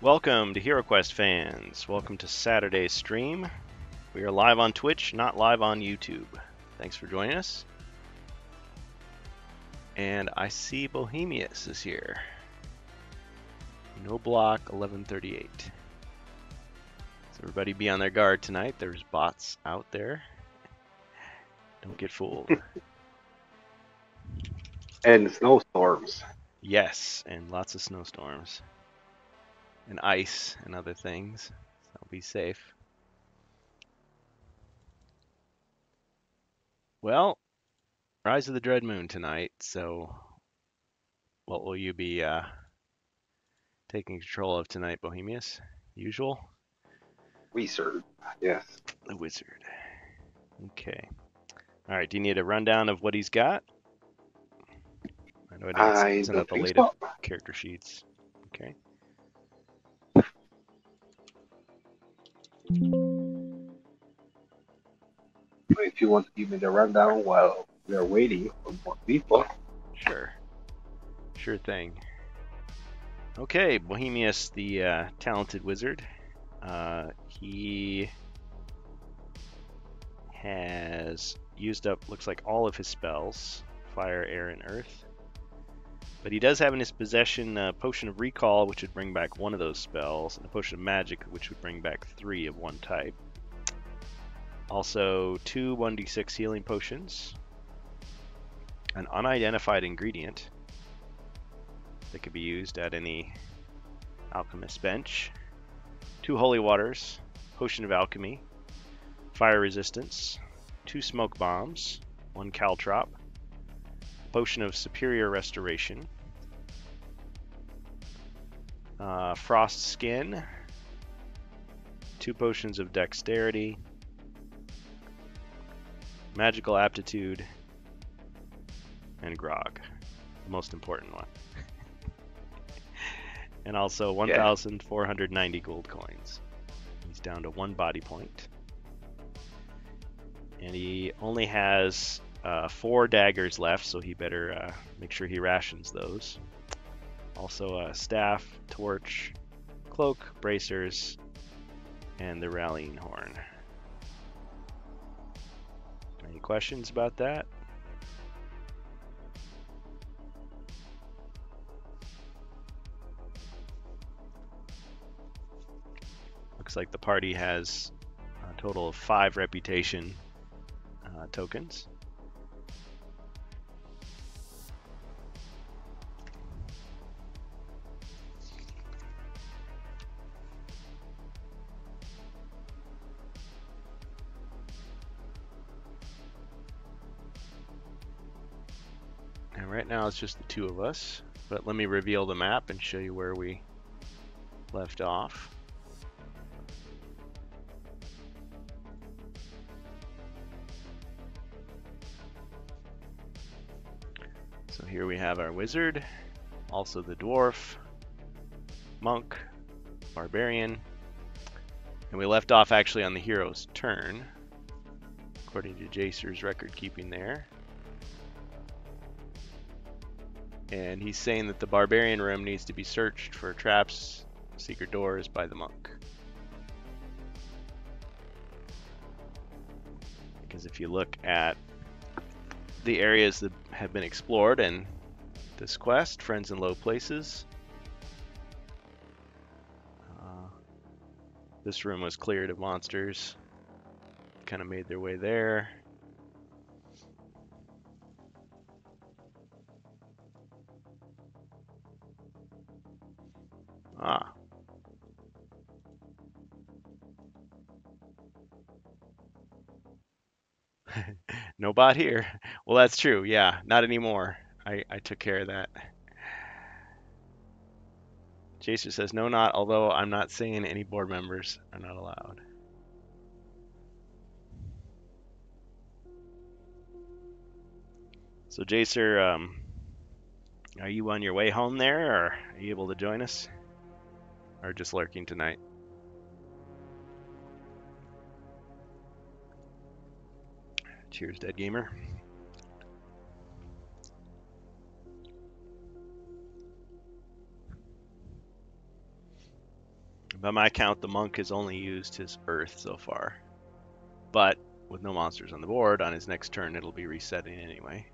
Welcome to HeroQuest fans. Welcome to Saturday's stream. We are live on Twitch, not live on YouTube. Thanks for joining us. And I see Bohemyus is here. No block, 1138. So everybody be on their guard tonight. There's bots out there. Don't get fooled. and snowstorms. Yes, and lots of snowstorms. And ice and other things. So be safe. Well, Rise of the Dread Moon tonight, so what will you be uh, taking control of tonight, Bohemyus? Usual? Wizard, yes. The wizard. Okay. All right, do you need a rundown of what he's got? I know I didn't send the latest so. character sheets. Okay. If you want to give me the rundown while we are waiting for more people. Sure. Sure thing. Okay, Bohemyus, the uh, talented wizard. Uh, he has used up, looks like, all of his spells fire, air, and earth. But he does have in his possession a Potion of Recall, which would bring back one of those spells, and a Potion of Magic, which would bring back three of one type. Also, two 1d6 healing potions, an unidentified ingredient that could be used at any alchemist bench, two holy waters, potion of alchemy, fire resistance, two smoke bombs, one caltrop, potion of superior restoration, uh, frost skin, two potions of dexterity, magical aptitude, and grog, the most important one. and also 1,490 gold coins. He's down to one body point. And he only has uh, four daggers left, so he better uh, make sure he rations those. Also, a staff, torch, cloak, bracers, and the rallying horn. Any questions about that? Looks like the party has a total of five reputation uh, tokens. Right now it's just the two of us, but let me reveal the map and show you where we left off. So here we have our wizard, also the dwarf, monk, barbarian, and we left off actually on the hero's turn, according to Jacer's record keeping there. And he's saying that the barbarian room needs to be searched for traps, secret doors by the monk. Because if you look at the areas that have been explored in this quest, Friends in Low Places. Uh, this room was cleared of monsters. Kind of made their way there. Ah, no bot here. Well, that's true. Yeah, not anymore. I, I took care of that. Jason says, no, not, although I'm not saying any board members are not allowed. So, Jacer, um, are you on your way home there, or are you able to join us? Or just lurking tonight? Cheers, Dead Gamer. By my count, the monk has only used his earth so far. But with no monsters on the board, on his next turn it'll be resetting anyway.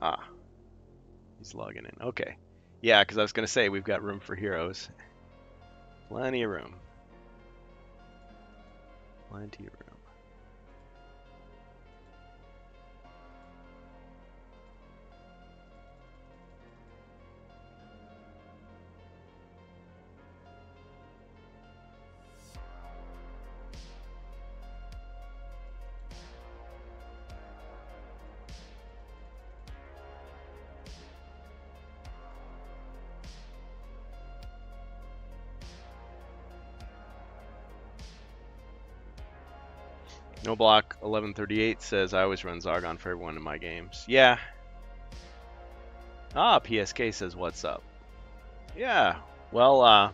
Ah, he's logging in. Okay. Yeah, because I was going to say we've got room for heroes. Plenty of room. Plenty of room. Block 1138 says I always run Zargon for everyone in my games. Yeah. Ah, PSK says what's up. Yeah. Well, uh,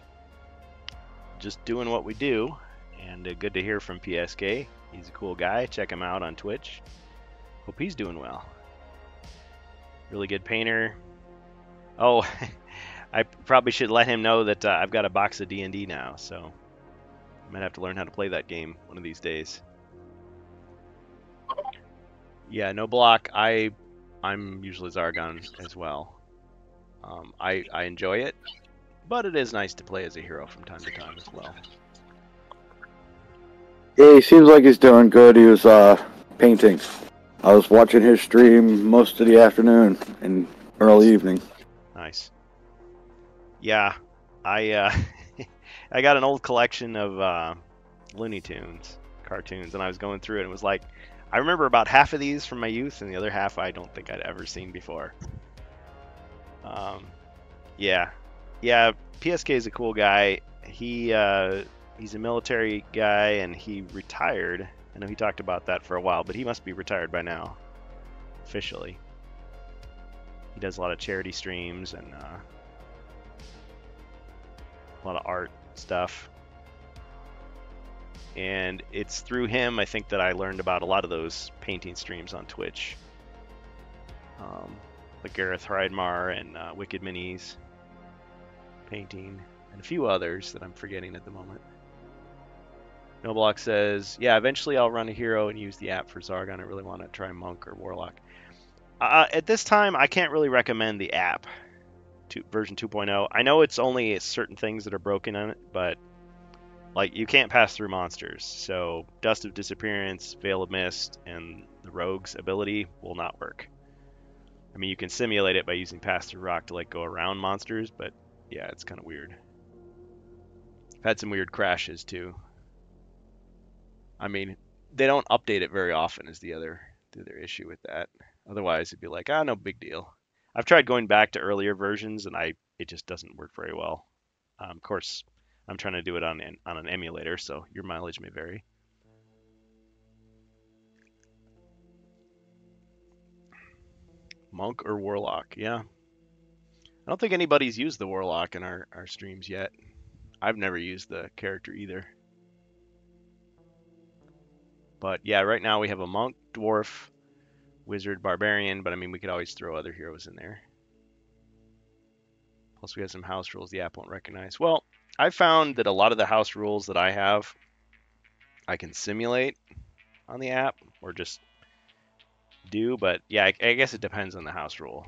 just doing what we do, and uh, good to hear from PSK. He's a cool guy. Check him out on Twitch. Hope he's doing well. Really good painter. Oh, I probably should let him know that uh, I've got a box of D&D now, so I might have to learn how to play that game one of these days. Yeah, no block. I I'm usually Zargon as well. Um, I I enjoy it, but it is nice to play as a hero from time to time as well. Yeah, he seems like he's doing good. He was uh, painting. I was watching his stream most of the afternoon and early evening. Nice. Yeah, I uh, I got an old collection of uh, Looney Tunes cartoons, and I was going through it and it was like I remember about half of these from my youth, and the other half I don't think I'd ever seen before. Um, yeah, yeah. PSK is a cool guy. He uh, he's a military guy, and he retired. I know he talked about that for a while, but he must be retired by now, officially. He does a lot of charity streams and uh, a lot of art stuff and it's through him I think that I learned about a lot of those painting streams on Twitch, um, like Gareth Hreidmar and uh, Wicked Minis painting, and a few others that I'm forgetting at the moment. Noblock says, "Yeah, eventually I'll run a hero and use the app for Zargon. I really want to try Monk or Warlock. Uh, at this time, I can't really recommend the app, version 2.0. I know it's only certain things that are broken on it, but like you can't pass through monsters. So Dust of Disappearance, Veil of Mist, and the Rogue's ability will not work. I mean, you can simulate it by using Pass Through Rock to like go around monsters, but yeah, it's kind of weird. I've had some weird crashes too. I mean, they don't update it very often is the other the other issue with that. Otherwise, it'd be like, ah, no big deal. I've tried going back to earlier versions, and I it just doesn't work very well. Um, of course, I'm trying to do it on an, on an emulator, so your mileage may vary. Monk or Warlock, yeah. I don't think anybody's used the Warlock in our, our streams yet. I've never used the character either. But yeah, right now we have a Monk, Dwarf, Wizard, Barbarian, but I mean, we could always throw other heroes in there. Plus we have some house rules the app won't recognize. Well, I found that a lot of the house rules that I have, I can simulate on the app or just do. But yeah, I, I guess it depends on the house rule.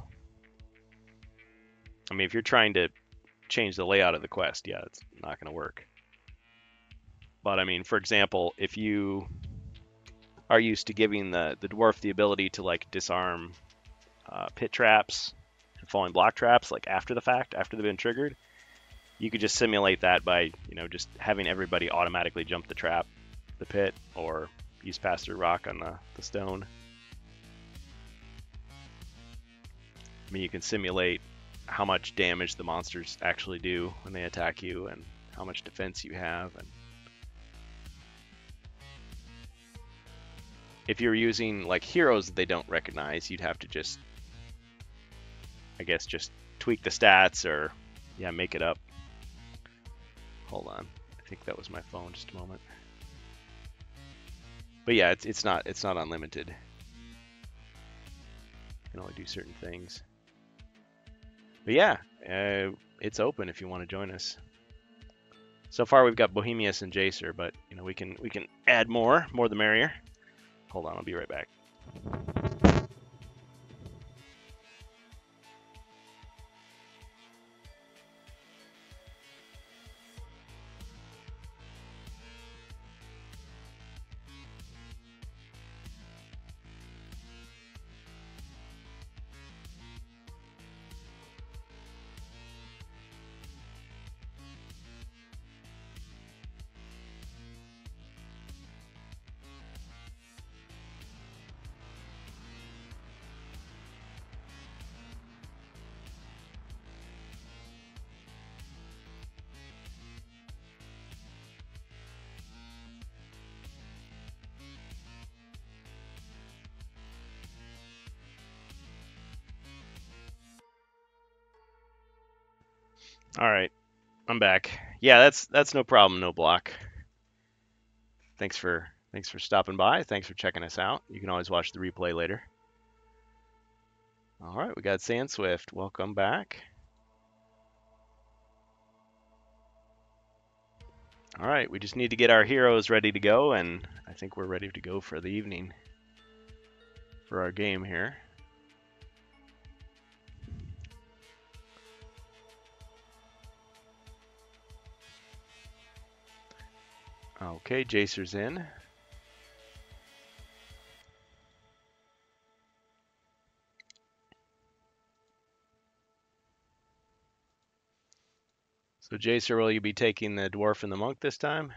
I mean, if you're trying to change the layout of the quest, yeah, it's not going to work. But I mean, for example, if you are used to giving the, the dwarf the ability to like disarm uh, pit traps and falling block traps like after the fact, after they've been triggered, you could just simulate that by you know just having everybody automatically jump the trap, the pit, or use pass through rock on the, the stone. I mean, you can simulate how much damage the monsters actually do when they attack you and how much defense you have and if you're using like heroes that they don't recognize you'd have to just I guess just tweak the stats or yeah make it up Hold on. I think that was my phone. Just a moment. But yeah, it's it's not it's not unlimited. You can only do certain things. But yeah, uh, it's open if you want to join us. So far we've got Bohemyus and Jacer, but you know we can we can add more, more the merrier. Hold on, I'll be right back. All right, I'm back. Yeah, that's that's no problem, no block. Thanks for thanks for stopping by. Thanks for checking us out. You can always watch the replay later. All right, we got Sand Swift. Welcome back. All right, we just need to get our heroes ready to go, and I think we're ready to go for the evening for our game here. Okay, Jacer's in. So Jacer, will you be taking the dwarf and the monk this time?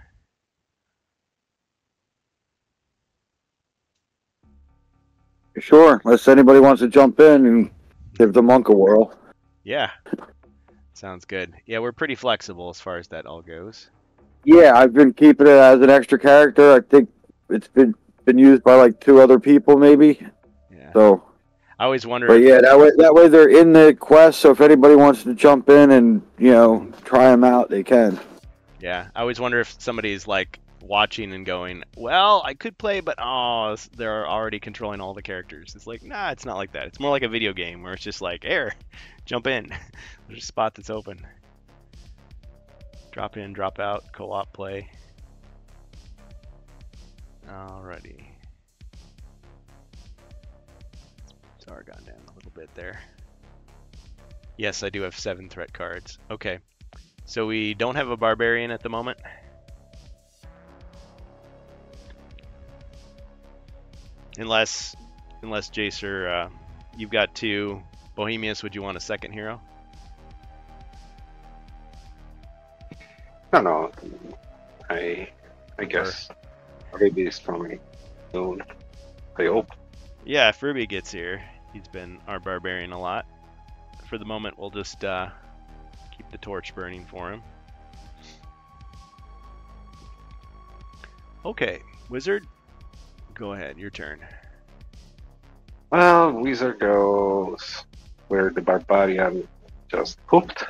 Sure, unless anybody wants to jump in and give the monk a whirl. Yeah. Sounds good. Yeah, we're pretty flexible as far as that all goes. Yeah, I've been keeping it as an extra character. I think it's been been used by like two other people, maybe. Yeah. So, I always wonder. but yeah, that way that way they're in the quest. So if anybody wants to jump in and you know try them out, they can. Yeah, I always wonder if somebody's like watching and going, "Well, I could play, but oh, they're already controlling all the characters." It's like, nah, it's not like that. It's more like a video game where it's just like, "Air, jump in." There's a spot that's open. Drop in, drop out, co-op play. Alrighty. Zargon down a little bit there. Yes, I do have seven threat cards. Okay. So we don't have a barbarian at the moment. Unless, unless Jacer, uh, you've got two. Bohemyus, would you want a second hero? No, no. I, I guess Ruby is coming soon. I hope. Yeah, if Ruby gets here, he's been our barbarian a lot. For the moment, we'll just uh, keep the torch burning for him. Okay, wizard, go ahead, your turn. Well, Wizard goes where the barbarian just pooped.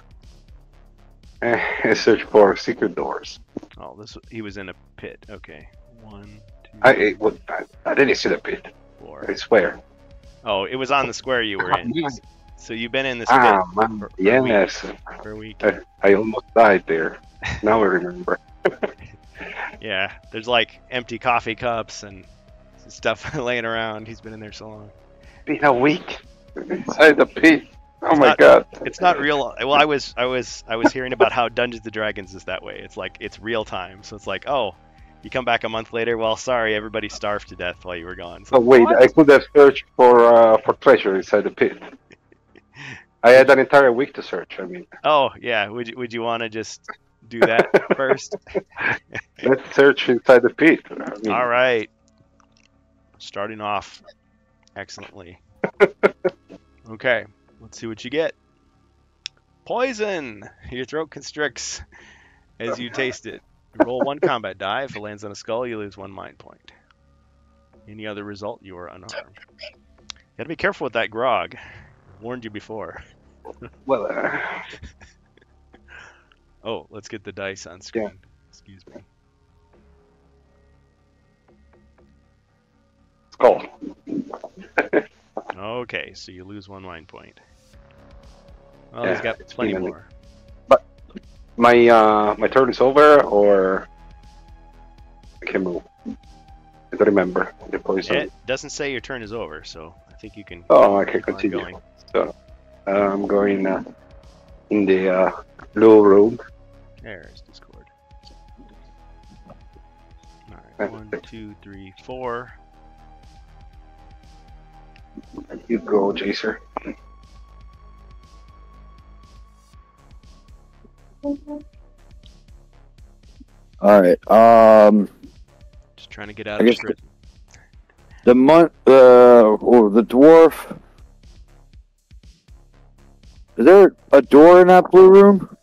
And search for secret doors. Oh, this he was in a pit. Okay, one, two, I, I, what, I, I didn't see the pit. four. I swear. Oh, it was on the square you were in. Ah, So you've been in this Ah, pit man. for, for, a Yes. week, for a week. I, I almost died there. Now I remember. Yeah, there's like empty coffee cups and stuff laying around. He's been in there so long. Been a week inside the pit. Oh It's my not- god. It's not real. Well, I was, I was, I was hearing about how Dungeons and Dragons is that way. It's like it's real time. So it's like, oh, you come back a month later. Well, sorry, everybody starved to death while you were gone. It's Oh wait, what? I could have searched for uh, for treasure inside the pit. I had an entire week to search. I mean, Oh yeah. Would you, would you want to just do that first? let's search inside the pit. I mean, All right. Starting off excellently. Okay, let's see what you get. Poison! Your throat constricts as you taste it. Roll one combat die. If it lands on a skull, you lose one mind point. Any other result, you are unharmed. Gotta be careful with that grog. Warned you before. Well, uh, Oh, let's get the dice on screen. Excuse me. skull. Okay, so you lose one mind point. Well, Yeah, he's got plenty more. My uh, my turn is over, or I can move. I don't remember the poison. It doesn't say your turn is over, so I think you can. Oh, I can continue. going. So uh, I'm going uh, in the uh, blue room. There's Discord. Alright, That's one, two, three, four. You go, Jacer. All right. Um, Just trying to get out I of guess the prison. the month, uh, or the dwarf. Is there a door in that blue room?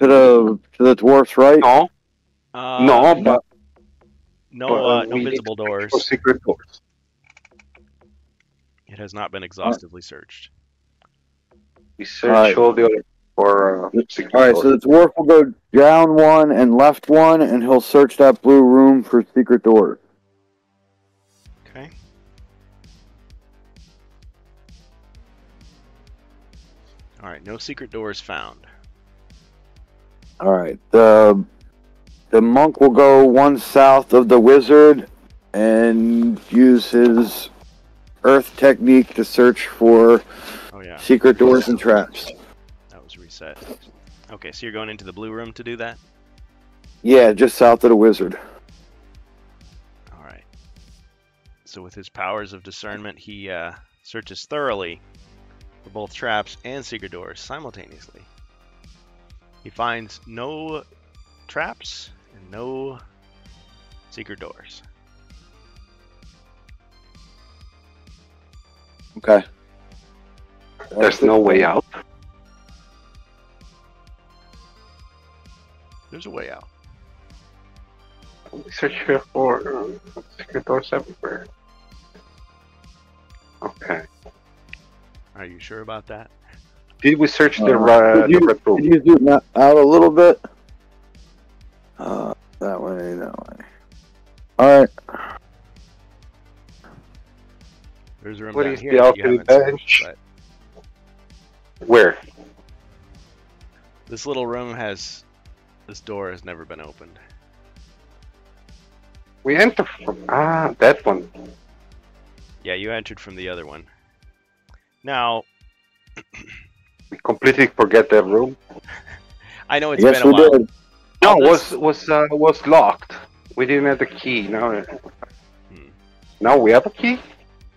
To the to the dwarf's right. No, Uh, no, but no, but, uh, uh, no visible doors. for secret doors. It has not been exhaustively searched. We search Alright. all the other for uh, All right, so the dwarf will go down one and left one, and he'll search that blue room for secret doors. Okay. All right, no secret doors found. All right. The the monk will go one south of the wizard and use his earth technique to search for Oh yeah, secret doors and traps. That was reset. Okay, so you're going into the blue room to do that. Yeah, just south of the wizard. All right. So with his powers of discernment, he uh, searches thoroughly for both traps and secret doors simultaneously. He finds no traps and no secret doors. Okay. There's no way out. There's a way out. We search here for uh, secret doors everywhere. Okay. Are you sure about that? Did we search the, Uh, could you- the red Could room? you zoom out a little bit? Uh, that way, that way. All right. There's a room What down is here the alchemy bench? searched, but Where? this little room has this door has never been opened. We enter from ah that one. Yeah, you entered from the other one. Now, We completely forget that room. I know it's yes, been a we while. did. No, was was uh, was locked. We didn't have the key. Now, Hmm. now we have a key.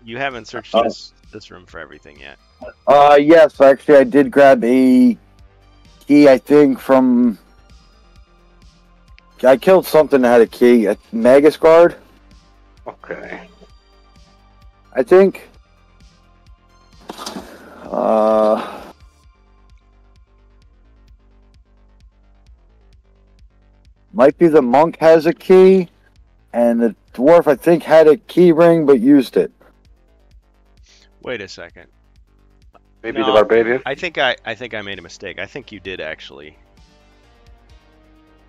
You haven't searched Oh. this this room for everything yet. Uh, yes, actually, I did grab a key. I think from. I killed something that had a key. A Magus guard, Okay. I think. Uh. Might be the monk has a key, and the dwarf I think had a key ring but used it. Wait a second. Maybe No. the barbarian. I think I I think I made a mistake. I think you did actually.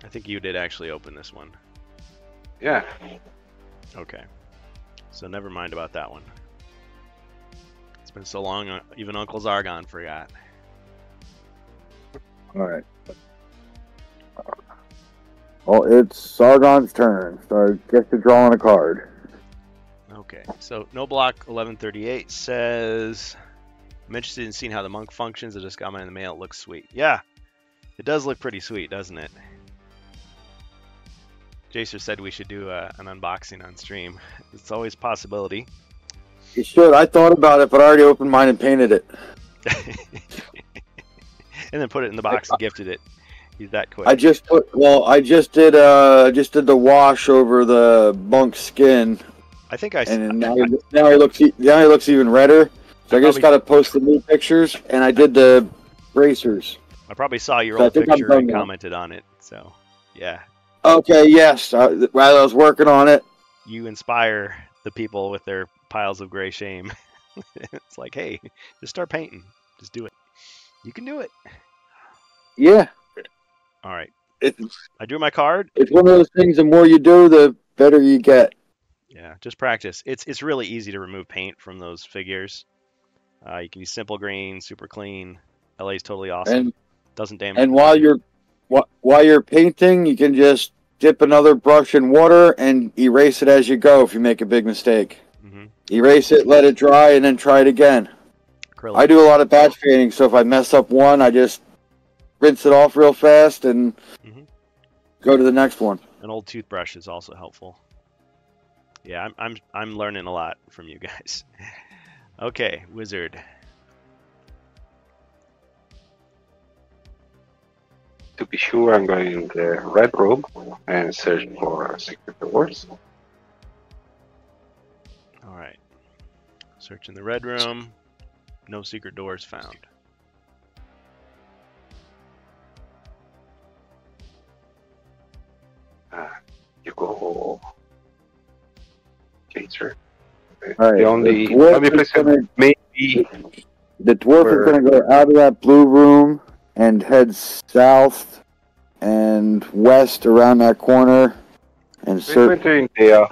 I think you did actually open this one. Yeah. Okay. So never mind about that one. It's been so long, uh, even Uncle Zargon forgot. All right. Well, it's Zargon's turn, so I guess you're drawing a card. Okay, so No Block 1138 says, I'm interested in seeing how the monk functions. I just got mine in the mail. It looks sweet. Yeah, it does look pretty sweet, doesn't it? Jacer said we should do uh, an unboxing on stream. It's always a possibility. You should. I thought about it, but I already opened mine and painted it. and then put it in the box and gifted it. He's that quick. I just put. Well, I just did. Uh, I just did the wash over the monk's skin, I think I. and now he, now he looks. Now he looks even redder. So I just got to post the new pictures, and I did the bracers. I probably saw your So old picture and now. commented on it. So, yeah, Okay. Yes. I, while I was working on it, you inspire the people with their piles of gray shame. it's like, hey, just start painting. Just do it. You can do it. yeah, All right. it's I drew my card. it's one of those things. The more you do, the better you get. Yeah, just practice. It's it's really easy to remove paint from those figures. Uh, you can use simple green, super clean. LA is totally awesome. And Doesn't damage. and while you're wh- while you're painting, you can just dip another brush in water and erase it as you go. If you make a big mistake, Mhm. erase it, let it dry, and then try it again. acrylic. I do a lot of batch painting, so if I mess up one, I just rinse it off real fast and Mhm. go to the next one. An old toothbrush is also helpful. Yeah, I'm I'm I'm learning a lot from you guys. okay, wizard. To be sure, I'm going in the red room and search for secret doors. All right. Search in the red room. No secret doors found. Uh, you go. Jacer. All right, The only, the dwarf only is place I gonna- maybe The dwarf Where- is going to go out of that blue room and head south and west around that corner and we're search. entering the uh,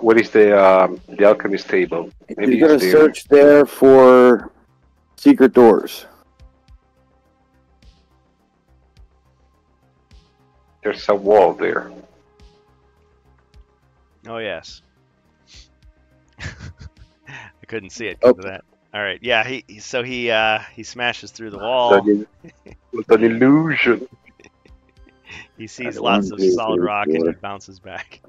what is the um, the alchemist table? Maybe He's gonna there. search there for secret doors. There's a wall there. Oh yes. I couldn't see it Oh. of that. All right. Yeah. He he- so he uh he smashes through the wall. That is it's an illusion. He sees lots of solid rock and he bounces back.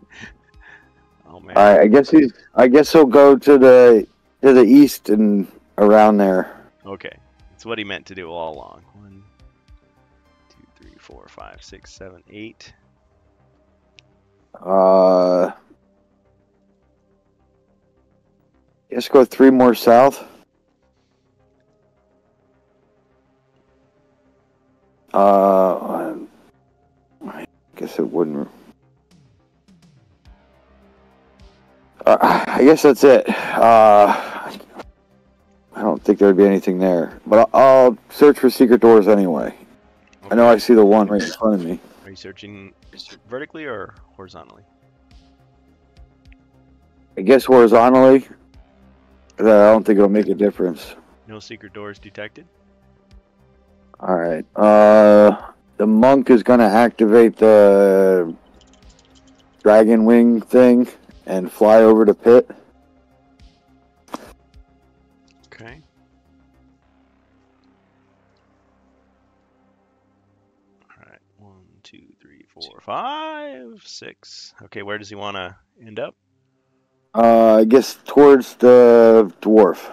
oh man. All right, I guess he's. I guess he'll go to the to the east and around there. Okay. It's what he meant to do all along. One, two, three, four, five, six, seven, eight. Uh, let's go three more south. Uh, I guess it wouldn't. Uh, I guess that's it. Uh, I don't think there'd be anything there, but I'll, I'll search for secret doors anyway. I know I see the one right in front of me. Are you searching vertically or horizontally? I guess horizontally. I don't think it'll make a difference. No secret doors detected. All right. Uh, the monk is going to activate the dragon wing thing and fly over to pit. Okay. All right. One, two, three, four, five, six. Okay, where does he want to end up? Uh, I guess towards the dwarf.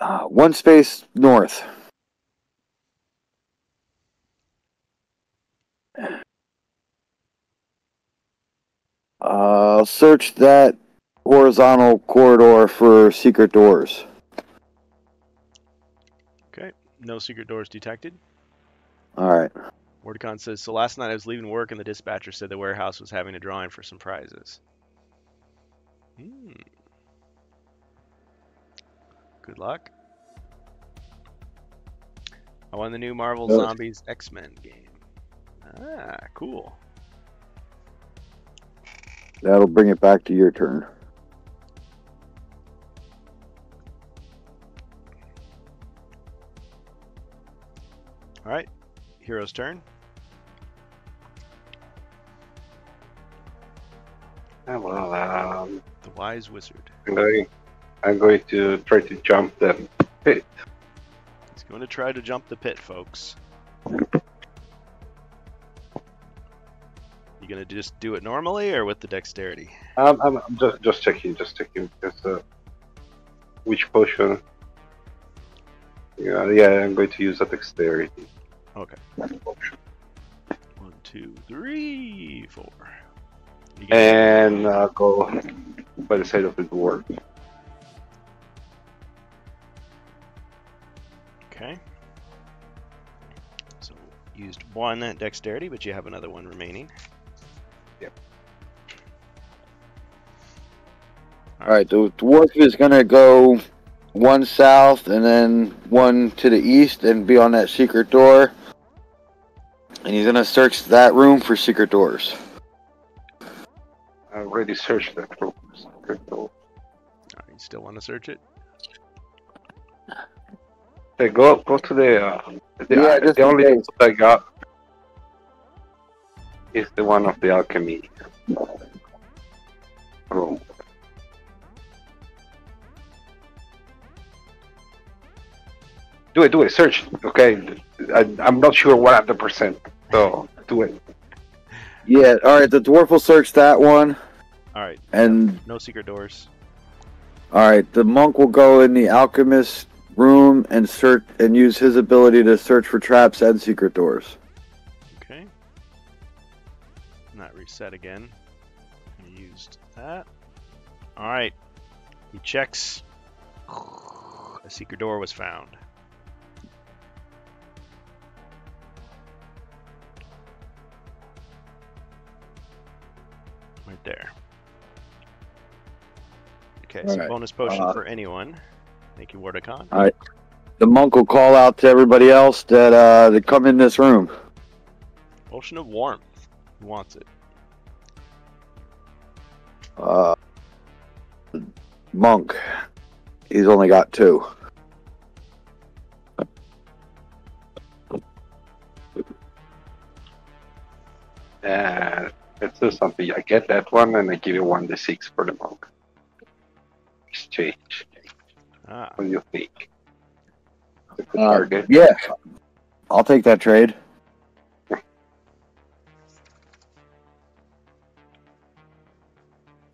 Uh, one space north. Uh, search that horizontal corridor for secret doors. Okay. No secret doors detected. All right. Mordecon says, so last night I was leaving work and the dispatcher said the warehouse was having a drawing for some prizes. Hmm. Good luck. I won the new Marvel Oh. Zombies X-Men game. Ah, cool. That'll bring it back to your turn. All right. Hero's turn. Ah, well, um, The Wise Wizard. I'm going. I'm going to try to jump them. Pit. He's going to try to jump the pit, folks. You gonna just do it normally or with the dexterity? Um, I'm, I'm just just checking, just checking because uh, which potion? Yeah, yeah, I'm going to use a dexterity. Okay. potion. One, two, three, four. And uh, go by the side of the dwarf. Okay. So used one that dexterity, but you have another one remaining. Yep. All right, the dwarf is gonna go one south and then one to the east and be on that secret door. And he's gonna search that room for secret doors. I already searched that room. Secret door. Uh, you still want to search it? Hey, go go to the uh, the, Yeah, uh, just the only case. I got is the one of the alchemy room. Do it, do it, search. Okay, I, I'm not sure 100%, so do it. Yeah. All right. The dwarf will search that one, All right. and No secret doors. all right, the monk will go in the alchemist room and search and use his ability to search for traps and secret doors. Okay. Not reset again. I used that. All right. He checks. A secret door was found. Right there. Okay, so Alright, bonus potion uh, for anyone. Thank you, Wardicon. All right. The monk will call out to everybody else that uh to come in this room. Potion of warmth. Who wants it? Uh, monk. He's only got two. Uh, let's do something. I get that one and I give you one d six for the monk. Exchange. Ah, What do you think? It's a good Uh. Yeah, I'll take that trade.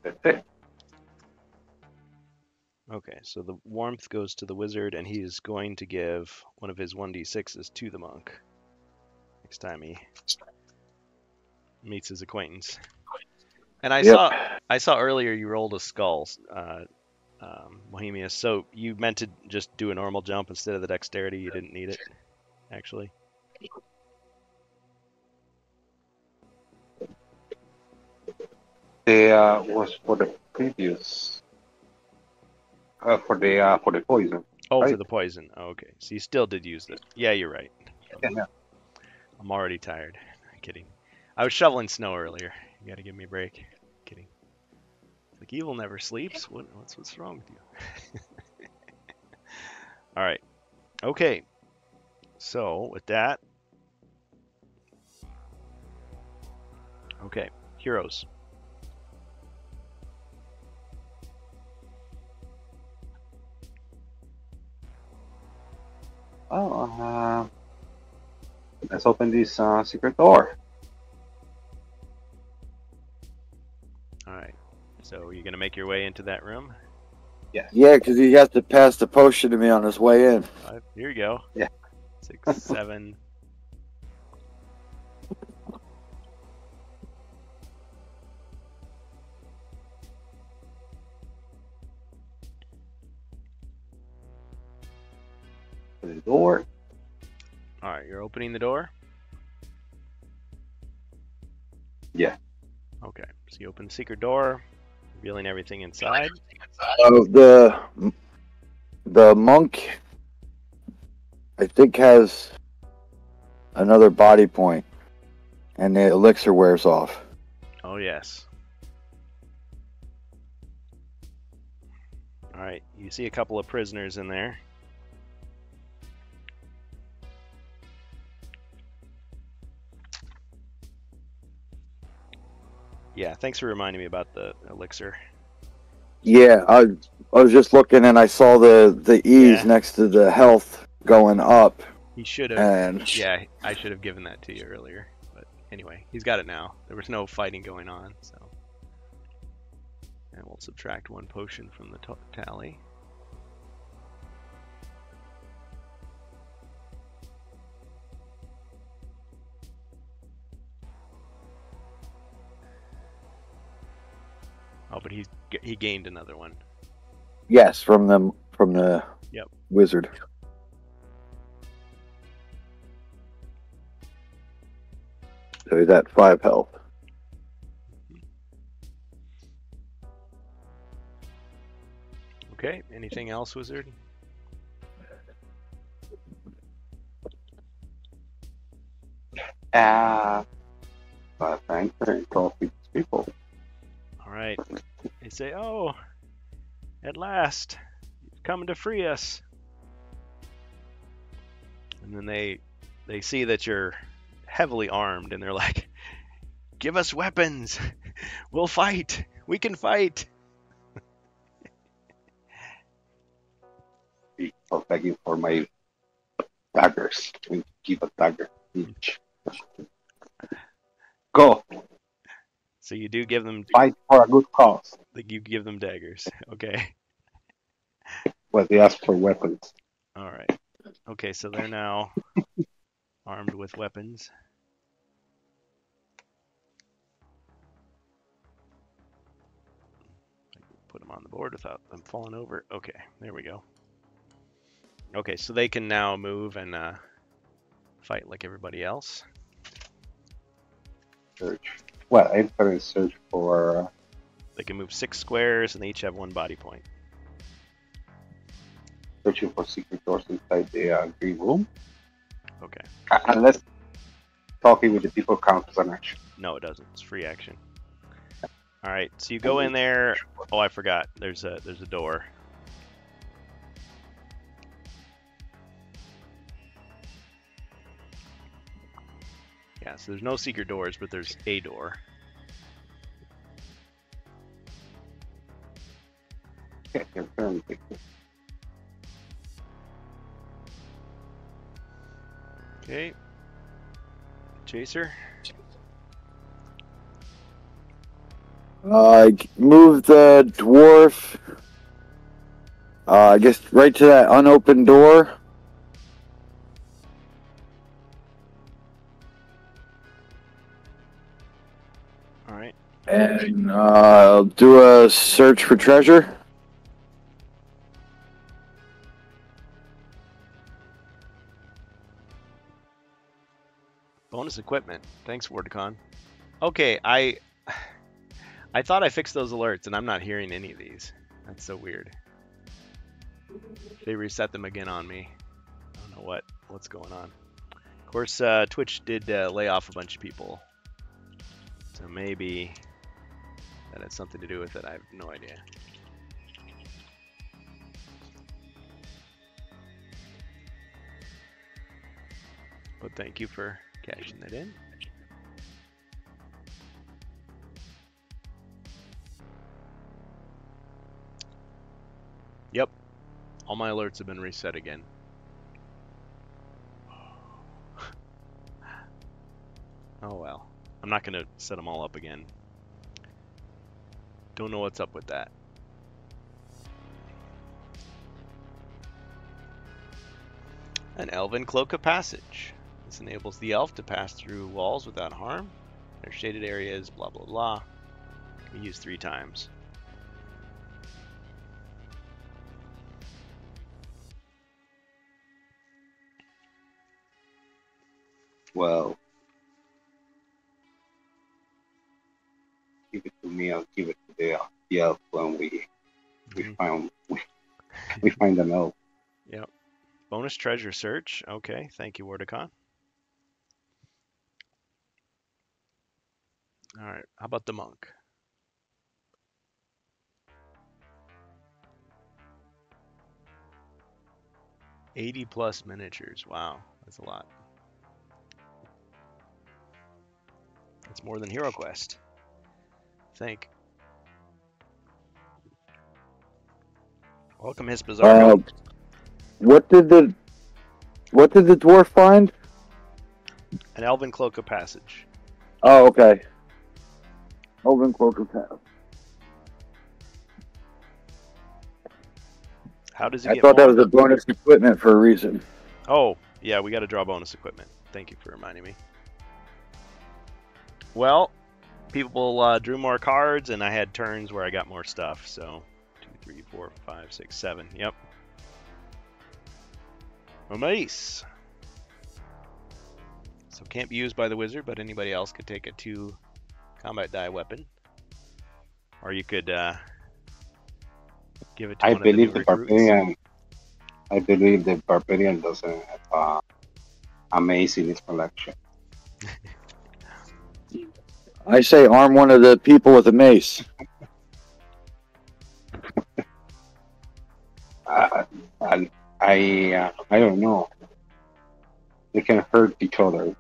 That's it. Okay, so the warmth goes to the wizard, and he is going to give one of his 1d6s to the monk next time he meets his acquaintance. And I Yep. saw I saw earlier you rolled a skull, uh, um, Bohemyus. So you meant to just do a normal jump instead of the dexterity. You didn't need it, actually. The uh, was for the previous. Uh, for the uh, for the poison. Oh, for the poison. Oh, okay, so you still did use it. Yeah, you're right. Yeah. I'm already tired. kidding. I was shoveling snow earlier. You gotta give me a break. Like evil never sleeps. What, what's what's wrong with you? All right. Okay. So with that. Okay. Heroes. Oh, uh, let's open this uh, secret door. So you're gonna make your way into that room. Yeah, Yeah, because he has to pass the potion to me on his way in. Five. Here you go. Yeah. Six, seven. The door. All right, you're opening the door. Yeah. Okay, so you open the secret door, revealing everything inside. Oh, the the monk, I think, has another body point, and the elixir wears off. Oh yes. All right, you see a couple of prisoners in there. Yeah, thanks for reminding me about the elixir. Yeah, I I was just looking and I saw the the ease Yeah. next to the health going up, He should have. and Yeah, I should have given that to you earlier. But anyway, he's got it now. There was no fighting going on, so. And we'll subtract one potion from the tally. Oh, but he's he gained another one. yes, from the from the Yep. wizard. So he's at five health. Okay. Anything else, wizard? Ah, but thank you, talk with people. Right. They say, "Oh, at last, you've come to free us." And then they they see that you're heavily armed, and they're like, "Give us weapons. We'll fight. We can fight." I'll oh, thank you for my daggers. We give a dagger each. Go So you do give them fight for a good cause. you give them daggers. Okay. Well, they ask for weapons. All right. Okay, so they're now armed with weapons. Put them on the board without them falling over. Okay, there we go. Okay, so they can now move and uh, fight like everybody else. Search. Well, I'm going to search for. They can move six squares and they each have one body point. searching for secret doors inside the uh, green room. Okay. Uh, unless talking with the people counts as an action. No, it doesn't. It's free action. All right, so you go in there. Oh, I forgot. There's a there's a door. Yeah, so there's no secret doors, but there's a door. Okay, your turn. Victor. Okay. Jacer. Uh, move the dwarf. Uh, I guess right to that unopened door. All right. And uh, do a search for treasure. Bonus equipment. Thanks, WordCon. Okay, I I thought I fixed those alerts, and I'm not hearing any of these. That's so weird. They reset them again on me. I don't know what what's going on. Of course, uh, Twitch did uh, lay off a bunch of people, so maybe that had something to do with it. I have no idea. But thank you for cashing that in. Yep. All my alerts have been reset again. Oh well. I'm not going to set them all up again. Don't know what's up with that. An Elven Cloak of Passage. This enables the elf to pass through walls without harm. Their shaded areas, blah blah blah. Can be used three times. Well, me. I'll give it to the, elf when we we Mhm. find we, we find an elf. Yep. Bonus treasure search. Okay, thank you, Wordicon. All right, how about the monk? Eighty plus miniatures. Wow, that's a lot. That's more than Hero Quest. Think. Welcome, his bizarre. Uh, what did the what did the dwarf find? An Elven Cloak of Passage. Oh, okay. Elven cloak of path. How does he I thought that was a bonus equipment for a reason. Oh, yeah, we got to draw bonus equipment. Thank you for reminding me. Well, people uh, drew more cards, and I had turns where I got more stuff. So, two, three, four, five, six, seven. Yep. A mace. So can't be used by the wizard, but anybody else could take a two combat die weapon, or you could uh, give it to I the believe the recruits. barbarian. I believe the barbarian doesn't have uh, a mace in his collection. I say arm one of the people with a mace. I I I, uh, I don't know. They can hurt each other.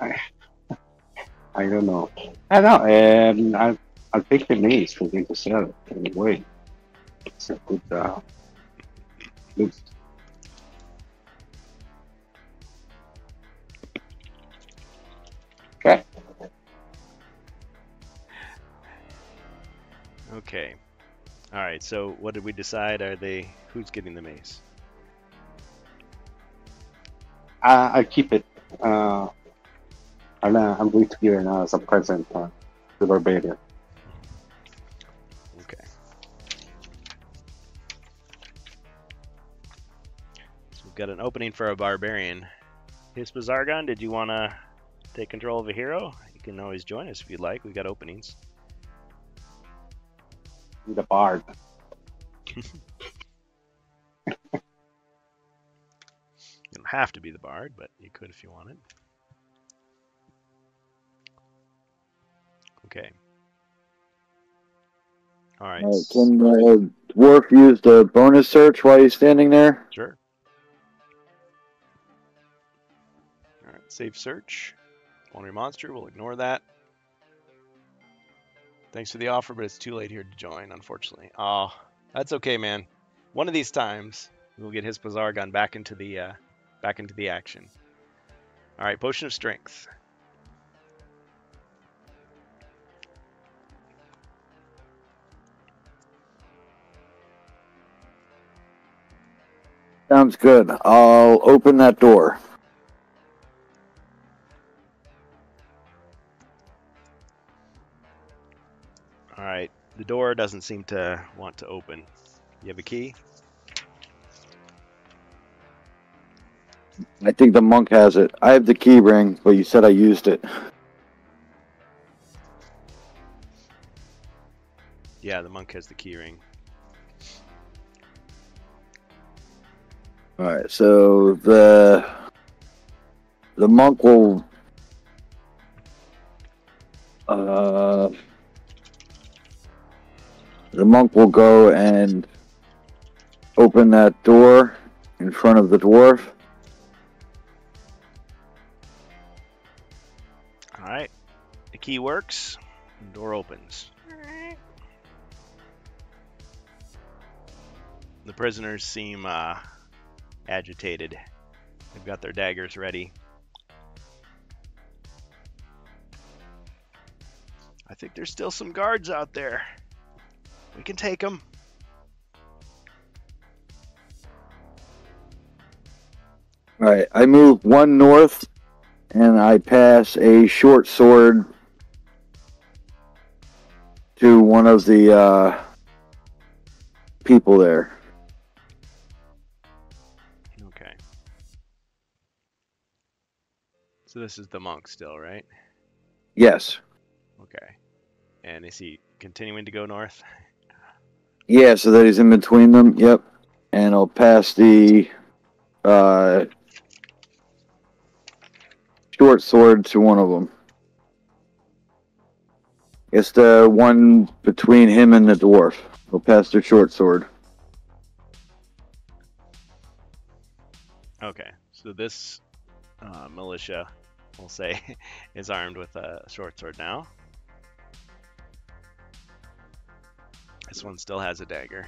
I, I don't know. I know. And I I'll take the mace for them to sell it anyway. It's a good uh. Okay. All right. So what did we decide? Are they who's getting the mace? I, I'll keep it. Uh, I'm, uh, I'm going to give it as a present uh, to Barbarian. Okay. So we've got an opening for a barbarian. Hispazargon, did you want to take control of a hero? You can always join us if you'd like. We've got openings. The Bard. You don't have to be the bard, but you could if you wanted. Okay. All right. Uh, can the dwarf use the bonus search while he's standing there? Sure. All right, save search. One monster, we'll ignore that. Thanks for the offer, but it's too late here to join, unfortunately. Oh, that's okay, man. One of these times, we'll get his Bazargon back into the uh, back into the action. All right, potion of strength. Sounds good. I'll open that door. All right, the door doesn't seem to want to open. You have a key? I think the monk has it. I have the key ring, but you said I used it. Yeah, the monk has the key ring. All right, so the the monk will uh the monk will go and open that door in front of the dwarf. All right, the key works. The door opens. The prisoners seem uh, agitated. They've got their daggers ready. I think there's still some guards out there. We can take them. All right, I move one north and I pass a short sword to one of the uh, people there. Okay. So this is the monk still, right? Yes. Okay. And is he continuing to go north? Yeah, so that he's in between them. Yep. And I'll pass the uh, short sword to one of them. It's the one between him and the dwarf. I'll pass the short sword. Okay. So this uh, militia, we'll say, is armed with a short sword now. This one still has a dagger.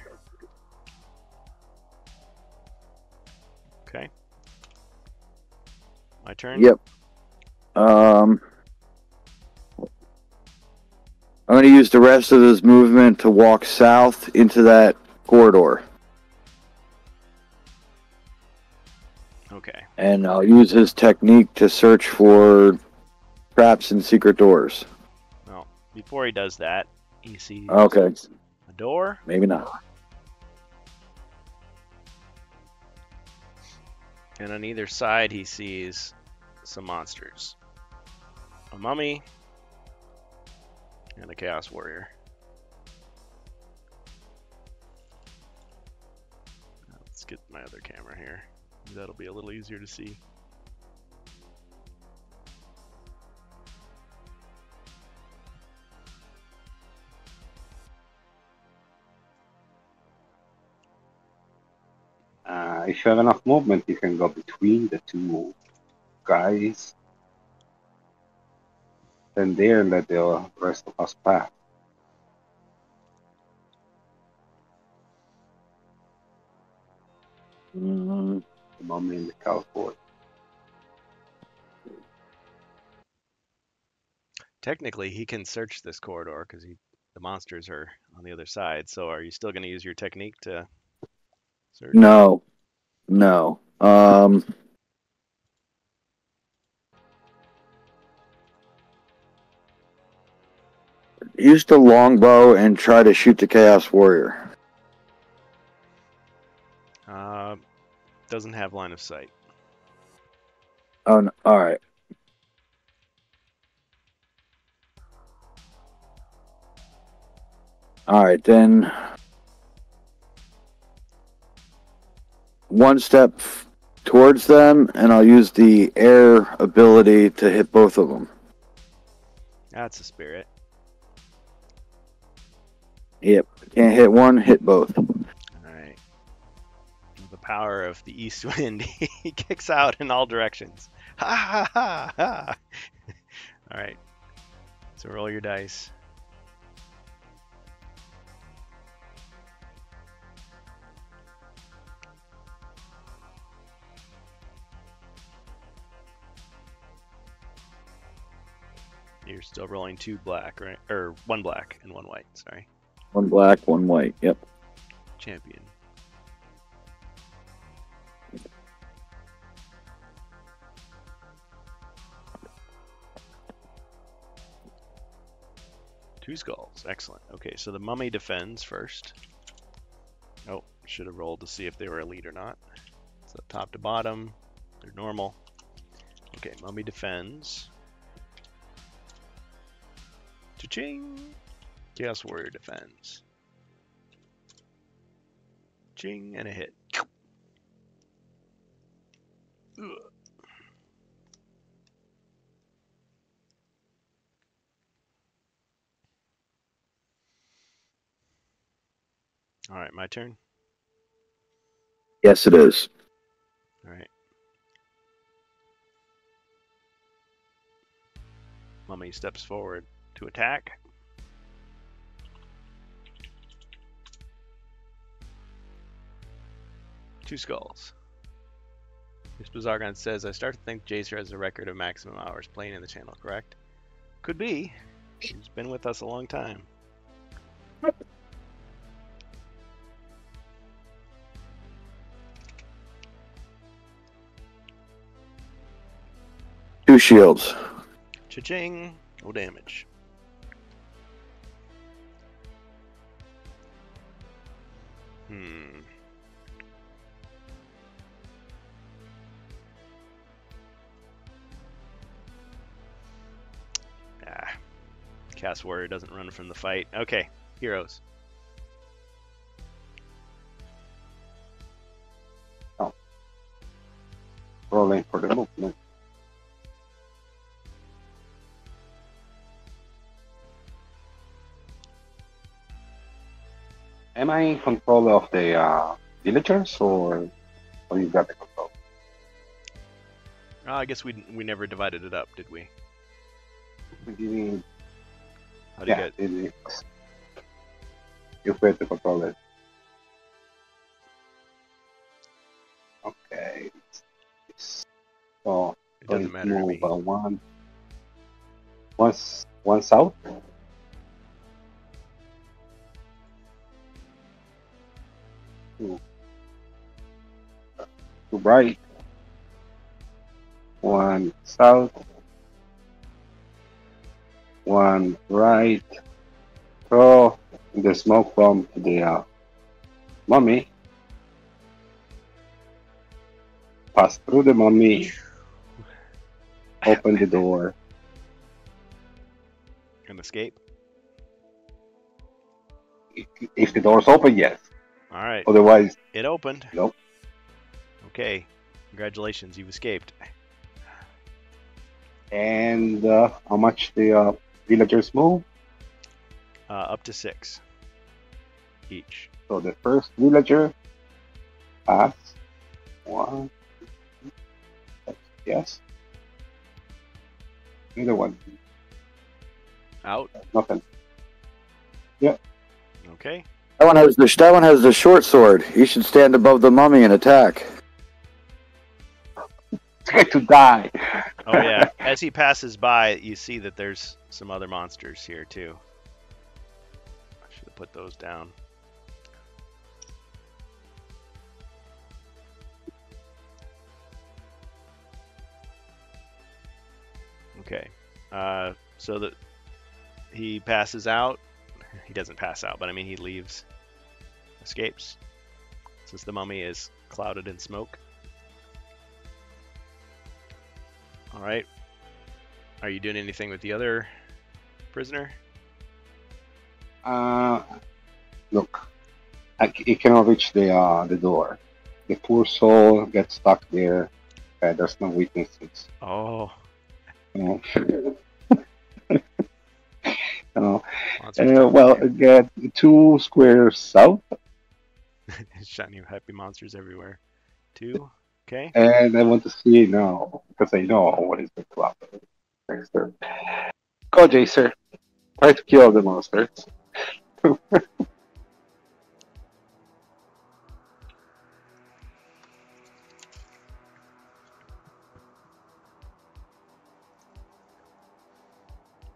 Okay. My turn? Yep. Um, I'm going to use the rest of this movement to walk south into that corridor. Okay. And I'll use his technique to search for traps and secret doors. Well, before he does that, he sees Okay, door. maybe not. And on either side, he sees some monsters a mummy and a chaos warrior. Let's get my other camera here. That'll be a little easier to see. If you have enough movement, you can go between the two guys. And then there, let the rest of us pass. Mm, The mummy and the cowboy. Technically, he can search this corridor because he the monsters are on the other side. So, are you still going to use your technique to search? no, no. Um, use the longbow and try to shoot the Chaos Warrior. Uh, doesn't have line of sight. Oh, no. all right. All right, then. One step f- towards them, and I'll use the air ability to hit both of them. That's a spirit. Yep. Can't hit one, hit both. All right. The power of the east wind, he kicks out in all directions. Ha ha ha ha. All right. So roll your dice. You're still rolling two black, right? Or one black and one white. Sorry. One black, one white. Yep. Champion. Two skulls. Excellent. Okay, so the mummy defends first. Oh, should have rolled to see if they were elite or not. So top to bottom, they're normal. Okay, mummy defends. Cha-ching! Chaos Warrior defends. Ching, and a hit. Ugh. All right, my turn. Yes, it is. All right. Mummy steps forward to attack. Two skulls. Mr. Zargon says, I start to think Jacer has a record of maximum hours playing in the channel, correct? Could be. He's been with us a long time. Two shields. Cha-ching! No damage. Hmm. Ah. Chaos Warrior doesn't run from the fight. Okay, heroes. Oh. Rolling for the movement. Am I in control of the uh, villagers or, or you got the control? Oh, I guess we we never divided it up, did we? We didn't- How do you get? You have to control it. Okay. So It doesn't matter to me. uh, one, one, s- one south. Two, two right. One south. One right. Throw the smoke bomb to the uh, mummy. Pass through the mummy. Open the door. And escape. If the door's open, yes. All right, Otherwise, it opened. Nope. Okay, congratulations, you've escaped. and uh, how much the uh, villagers move? Uh, up to six each. So the first villager has One. Yes. Neither one. Out. Nothing. Yep. Okay. That one has the that one has the short sword. He should stand above the mummy and attack. It's going to die. Oh yeah. As he passes by, you see that there's some other monsters here too. I should have put those down. Okay. Uh, so that he passes out. He doesn't pass out, but I mean he leaves, escapes, since the mummy is clouded in smoke. All right. Are you doing anything with the other prisoner? Uh, look, I, it cannot reach the uh, the door. The poor soul gets stuck there. Uh, there's no witnesses. Oh, You know. Uh, well, get two squares south, shiny happy monsters everywhere. Two. Okay. and I want to see now because I know what is the club next turn. Go, Jacer. Try to kill the monsters.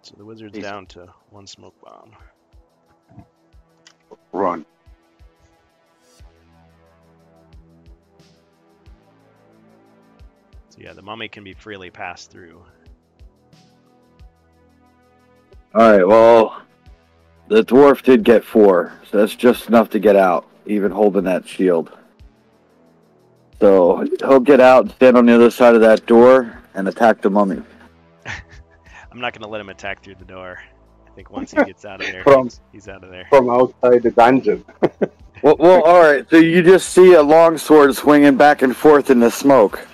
So the wizard's down to one smoke bomb. Run. Yeah, the mummy can be freely passed through. All right. Well, the dwarf did get four, so that's just enough to get out, even holding that shield. So he'll get out, and stand on the other side of that door, and attack the mummy. I'm not gonna let him attack through the door. I think once he gets out of there, From- he's, he's out of there. From outside the dungeon. Well, well, all right. So you just see a longsword swinging back and forth in the smoke.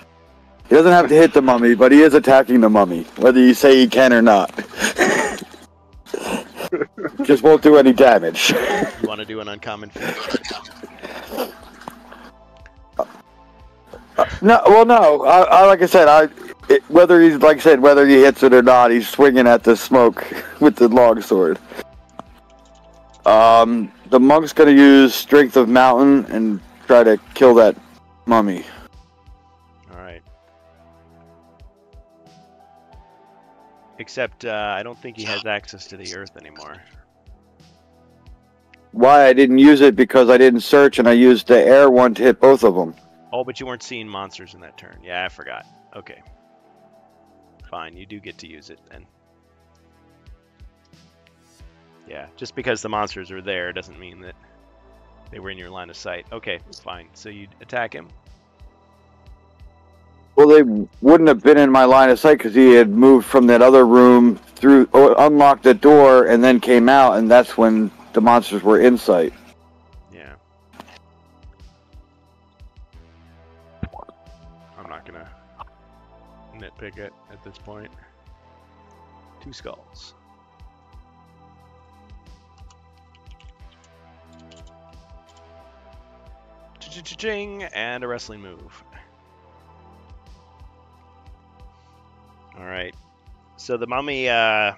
He doesn't have to hit the mummy, but he is attacking the mummy, whether you say he can or not. just won't do any damage. You want to do an uncommon feat? No, well, no. I, I like I said, I it, whether he's like I said, whether he hits it or not, he's swinging at the smoke with the longsword. Um, the monk's gonna use strength of mountain and try to kill that mummy. Except uh, I don't think he has access to the earth anymore. Why I didn't use it because I didn't search and I used the air one to hit both of them. Oh, but you weren't seeing monsters in that turn. Yeah, I forgot. Okay. Fine, you do get to use it then. Yeah, just because the monsters are there doesn't mean that they were in your line of sight. Okay, fine. So you attack him. Well, they wouldn't have been in my line of sight because he had moved from that other room through, oh, unlocked the door, and then came out, and that's when the monsters were in sight. Yeah. I'm not gonna nitpick it at this point. Two skulls. Cha-cha-cha-ching, and a wrestling move. All right. So the mummy uh,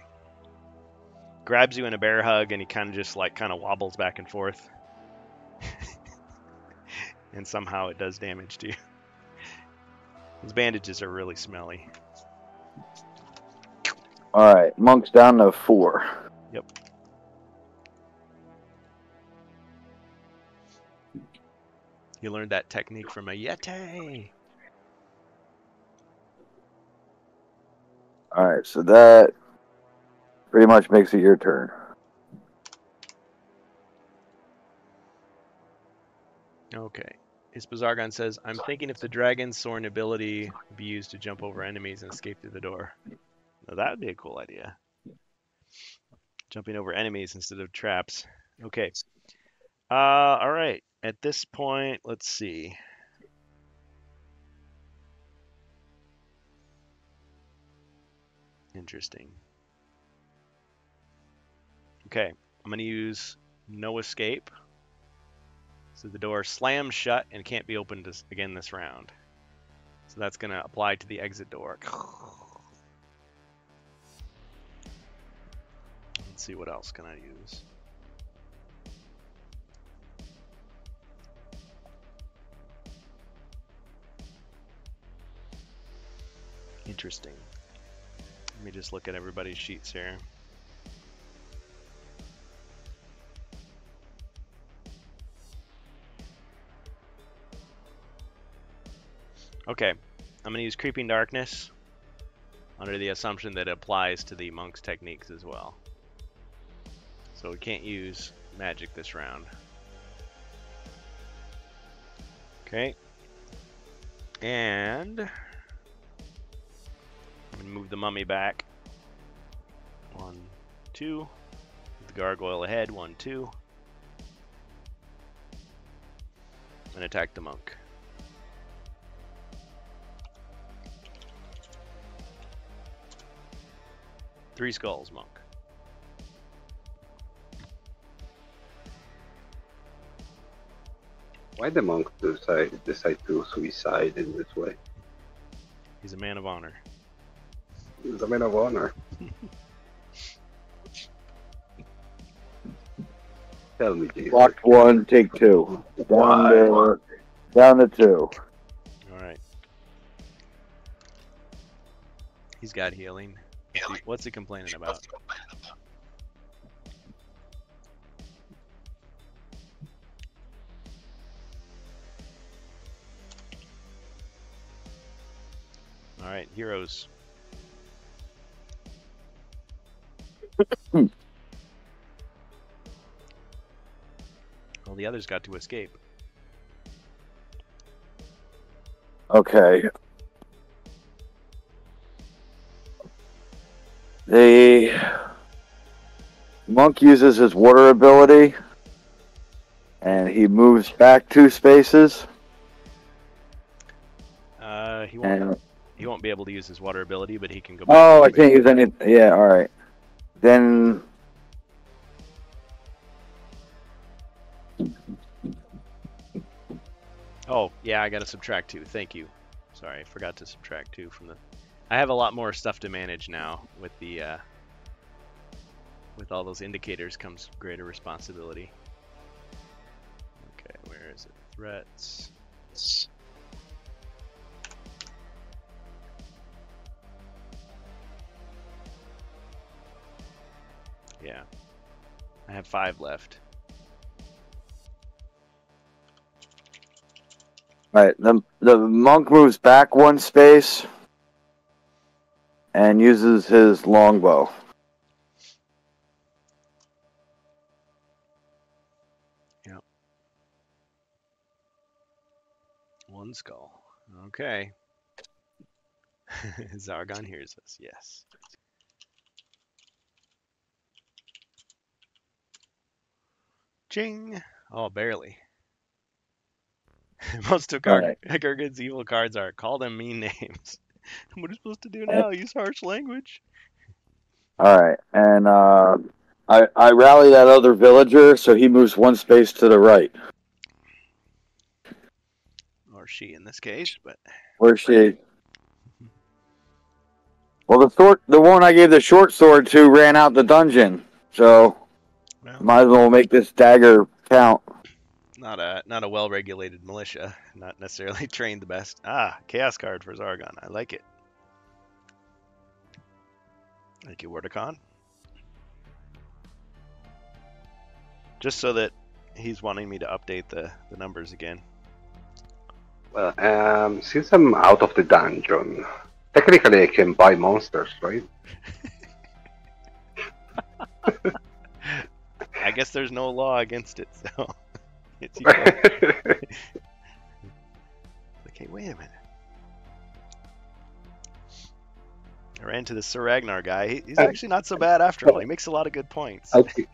grabs you in a bear hug, and he kind of just like kind of wobbles back and forth and somehow it does damage to you. His bandages are really smelly. All right, monk's down to four. Yep. You learned that technique from a Yeti. All right, so that pretty much makes it your turn. Okay. Ispazargon says, I'm thinking if the dragon's soaring ability be used to jump over enemies and escape through the door. Now that would be a cool idea. Jumping over enemies instead of traps. Okay. Uh, all right. At this point, let's see. Interesting. Okay, I'm going to use no escape. So the door slams shut and can't be opened again this round. So that's going to apply to the exit door. Let's see what else can I use. Interesting. Let me just look at everybody's sheets here. Okay, I'm going to use Creeping Darkness under the assumption that it applies to the monk's techniques as well. So we can't use magic this round. Okay. And move the mummy back. One, two. The gargoyle ahead. One, two. And attack the monk. Three skulls, monk. Why the monk decide decide to suicide in this way? He's a man of honor. He's a man of honor. Tell me, Jesus. Locked one, take two. Down to, down to two. Alright. He's got healing. What's he, what's he complaining about? Alright, heroes. Well, the others got to escape. Okay. The monk uses his water ability and he moves back two spaces Uh, he won't. and He won't be able to use his water ability, but he can go. back oh I can't use any yeah all right then Oh, yeah, I gotta subtract two. Thank you. Sorry, I forgot to subtract two from the. I have a lot more stuff to manage now with the. Uh, with all those indicators comes greater responsibility. Okay, where is it? Threats. Yeah. I have five left. all right the the monk moves back one space and uses his longbow Yep. One skull. Okay. Zargon hears us, yes. Ching! Oh, barely. Most of Gar-. Gurgen's evil cards are call them mean names. what are you supposed to do now? Use harsh language? all right and uh I I rally that other villager so he moves one space to the right Or she in this case, but Where's she? Well, the sword, the one I gave the short sword to, ran out the dungeon. So well, might as well make this dagger count. not a not a well-regulated militia, not necessarily trained the best. Ah, chaos card for Zargon. I like it. Thank you, Wordicon. Just so that he's wanting me to update the, the numbers again. Well, um, since I'm out of the dungeon, technically I can buy monsters, right? I guess there's no law against it, so it's. Okay, wait a minute. I ran to the Sir Ragnar guy. He, he's actually not so bad after all. He makes a lot of good points. I, can,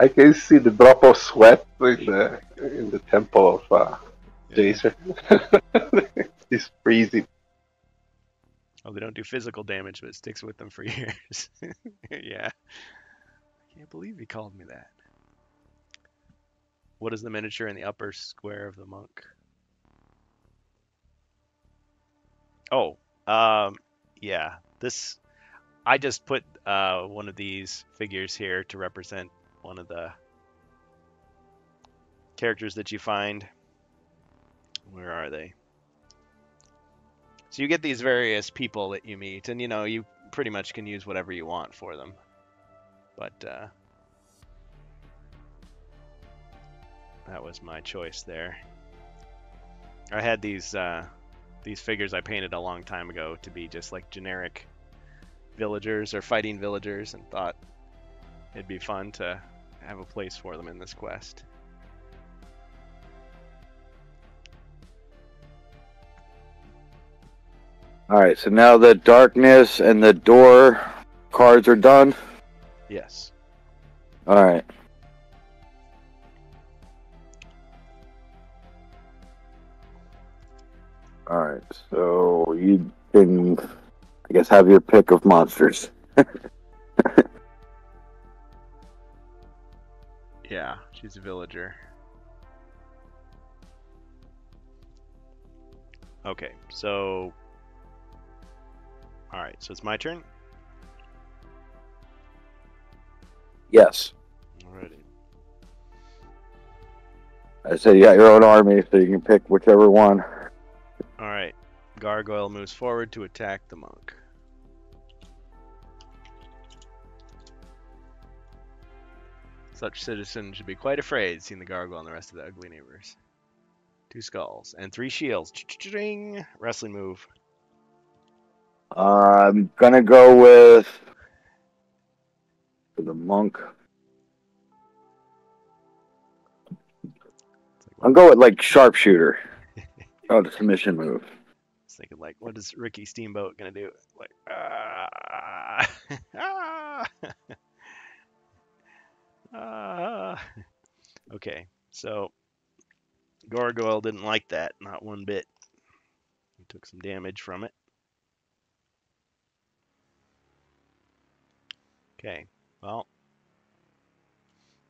I can see the drop of sweat in the in the temple of uh, Jason. He's freezing. Oh, they don't do physical damage, but it sticks with them for years. yeah. I can't believe he called me that. What is the miniature in the upper square of the monk? Oh, um, yeah. This, I just put uh, one of these figures here to represent one of the characters that you find. Where are they? So you get these various people that you meet, and you know you pretty much can use whatever you want for them. But uh, that was my choice there. I had these uh, these figures I painted a long time ago to be just like generic villagers or fighting villagers, and thought it'd be fun to have a place for them in this quest. All right, so now the darkness and the door cards are done. Yes. All right. All right, so you can, I guess, have your pick of monsters. Yeah, she's a villager. Okay, so. Alright, so it's my turn? Yes. Alrighty. I said you got your own army, so you can pick whichever one. Alright. Gargoyle moves forward to attack the monk. Such citizens should be quite afraid seeing the gargoyle and the rest of the ugly neighbors. Two skulls and three shields. Ch-ch-ching! Wrestling move. I'm gonna go with for the monk. I'll go with like sharpshooter. Oh, the submission move. It's thinking like, what is Ricky Steamboat gonna do? Like, ah, ah, ah. Okay, so Gargoyle didn't like that, not one bit. He took some damage from it. Okay, well,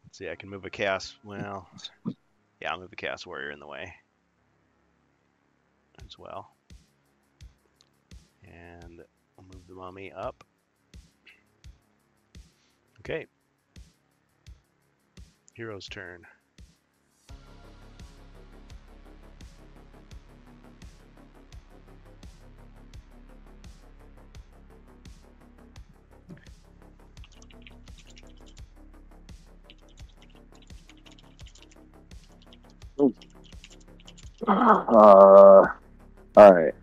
let's see. I can move a cast. Well, yeah, I'll move a chaos warrior in the way as well. And I'll move the mummy up. Okay. Hero's turn. Uh, all right.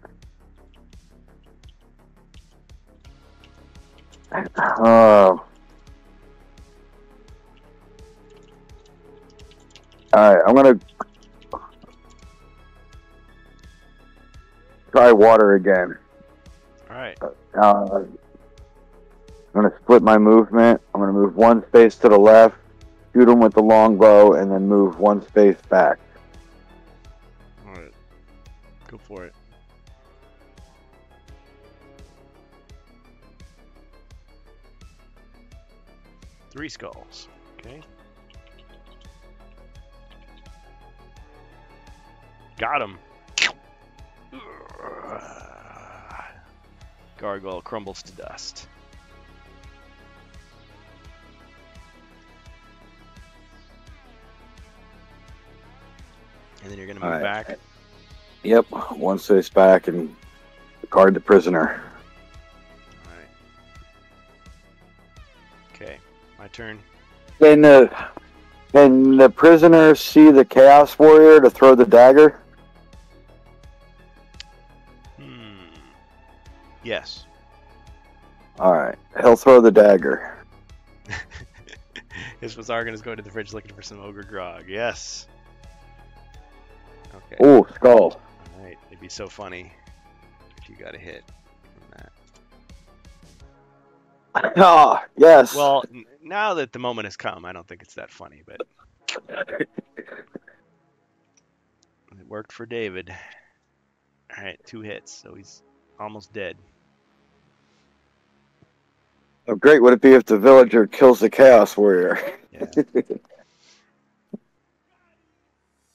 Oh. All right, I'm gonna try water again. All right. Uh, I'm gonna split my movement. I'm gonna move one space to the left, shoot him with the longbow, and then move one space back. All right. Go for it. Three skulls. Okay. Got him. Gargoyle crumbles to dust. And then you're gonna move All right. back. Yep, one space back and guard the prisoner. My turn. Can the can the prisoner see the chaos warrior to throw the dagger? Hmm. Yes. All right, he'll throw the dagger. His Zargan is going to the fridge looking for some ogre grog. Yes. Okay. Ooh, skull. Alright. It'd be so funny if you got a hit. Ah, yes. Well, now that the moment has come, I don't think it's that funny, but it worked for David. Alright, two hits, so he's almost dead. How great would it be if the villager kills the chaos warrior? Yeah.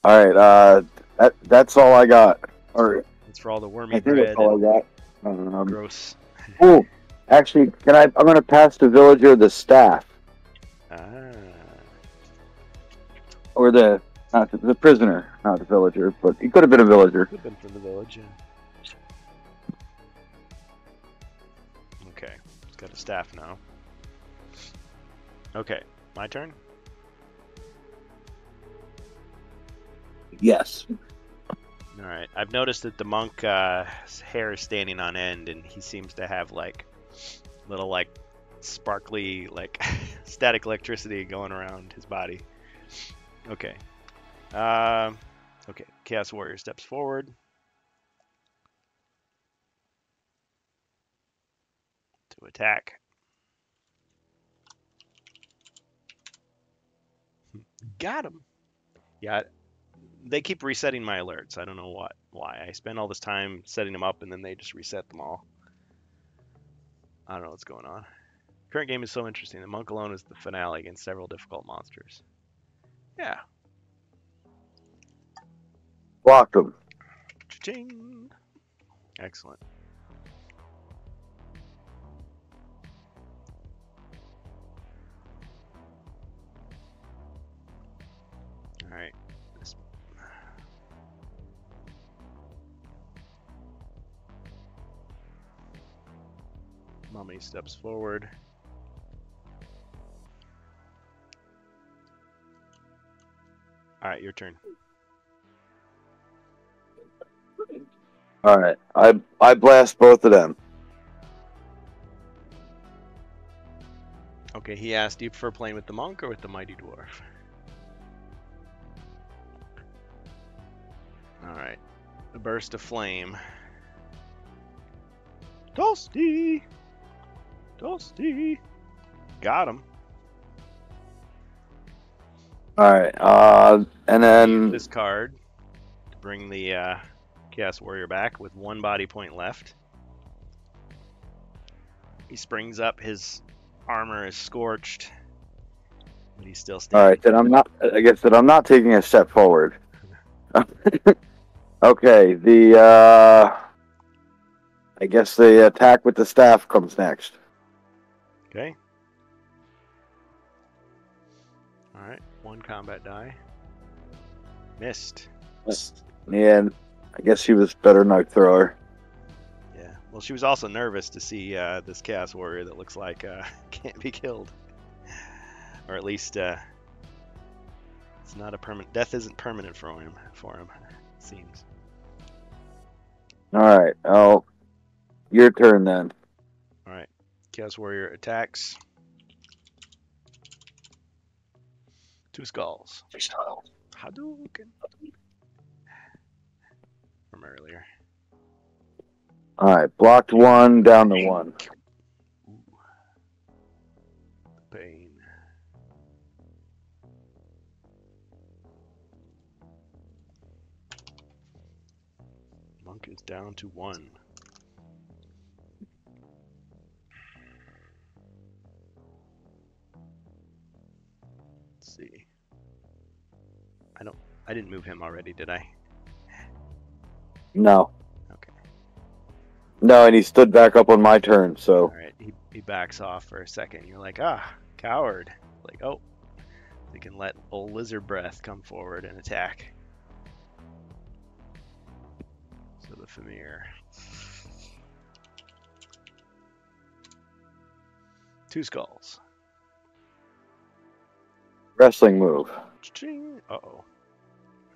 All right. Uh, that that's all I got. All right. It's for all the I wormy think bread that's all and I got. Um, gross. oh, actually, can I? I'm gonna pass the villager the staff Ah. or the not the, the prisoner, not the villager, but he could have been a villager. Could have been from the village, yeah. Okay, he's got a staff now. Okay, my turn. Yes. All right, I've noticed that the monk uh, hair is standing on end, and he seems to have like little like sparkly like static electricity going around his body. Okay. Um. okay, Chaos Warrior steps forward. To attack. Got him. Yeah, they keep resetting my alerts. I don't know what why. I spend all this time setting them up and then they just reset them all. I don't know what's going on. Current game is so interesting. The monk alone is the finale against several difficult monsters. Yeah. Blocked him. Cha-ching. Excellent. All right. This- Mummy steps forward. All right, your turn. All right. I I blast both of them. Okay, he asked, do you prefer playing with the monk or with the mighty dwarf? Alright. A burst of flame. Toasty! Toasty! Got him. All right. Uh, and then This card to bring the uh, Chaos Warrior back with one body point left. He springs up, his armor is scorched, but he's still all standing. right. Then I'm not. I guess that I'm not taking a step forward. okay. The uh, I guess the attack with the staff comes next. Okay. Combat die. Missed. Yeah, I guess she was better knife thrower. Yeah. Well, she was also nervous to see uh, this Chaos Warrior that looks like uh, can't be killed. Or at least uh, it's not a permanent. Death isn't permanent for him. For him, it seems. All right. Oh, your turn then. Alright. Chaos Warrior attacks. Two skulls. Hadouken. From earlier. All right. Blocked one, down to one. Ooh. Pain. Monk is down to one. Let's see. I don't. I didn't move him already, did I? No. Okay. No, and he stood back up on my turn. So All right, he, he backs off for a second. You're like, ah, coward. Like, oh, we can let old lizard breath come forward and attack. So the Fimir. Two skulls. wrestling move. Uh oh.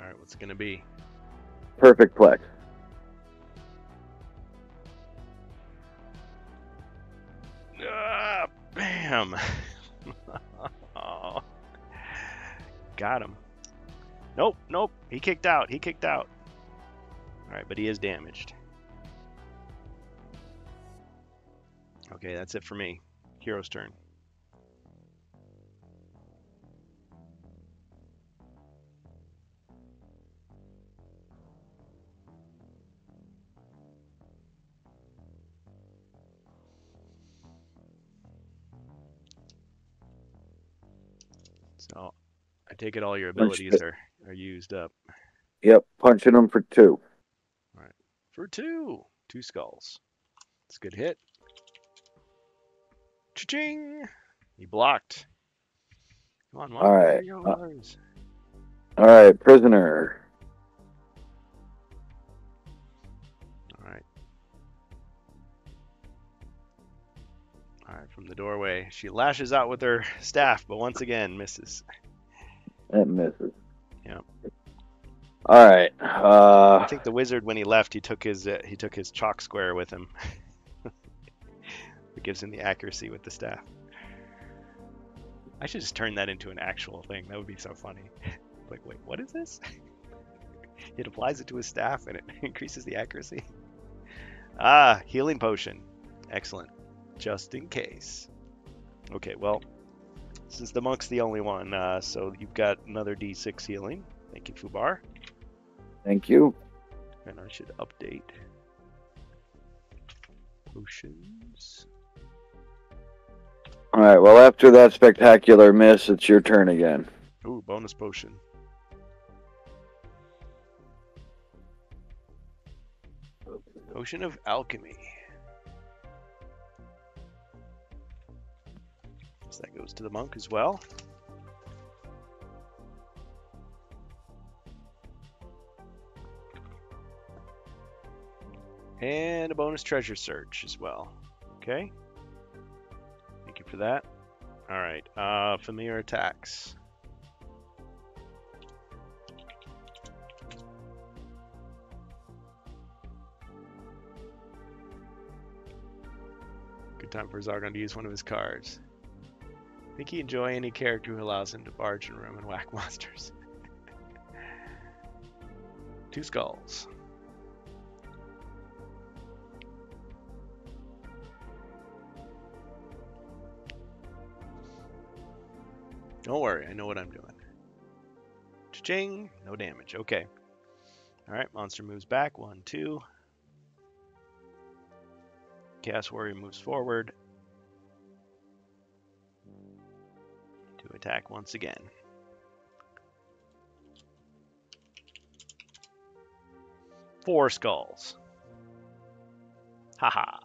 All right, what's it gonna be? Perfect plex. Ah, bam. oh. Got him. Nope, nope. He kicked out. He kicked out. All right, but he is damaged. Okay, that's it for me. Hero's turn. So, I take it all your abilities are, are used up. Yep, punching him for two. All right, For two. Two skulls. It's a good hit. Cha-ching! He blocked. Come on, Monk. All right, uh? All right, prisoner. From the doorway, she lashes out with her staff, but once again misses. That misses. Yep. All right. I Uh, think the wizard, when he left, he took his uh, he took his chalk square with him. it gives him the accuracy with the staff. I should just turn that into an actual thing. That would be so funny. like, wait, what is this? it applies it to his staff and it increases the accuracy. Ah, healing potion. Excellent. Just in case. Okay, well, since the monk's the only one, uh, so you've got another D6 healing. Thank you, Fubar. thank you. And I should update potions. All right. Well, after that spectacular miss, it's your turn again. Ooh, bonus potion. Potion of alchemy. So that goes to the monk as well. And a bonus treasure search as well. Okay. Thank you for that. All right. Uh, familiar attacks. Good time for Zargon to use one of his cards. Think he enjoy any character who allows him to barge in room and whack monsters. Two skulls. Don't worry, I know what I'm doing. Cha-ching! No damage. Okay. Alright, monster moves back. One, two. Chaos Warrior moves forward. Attack once again. Four skulls. Haha.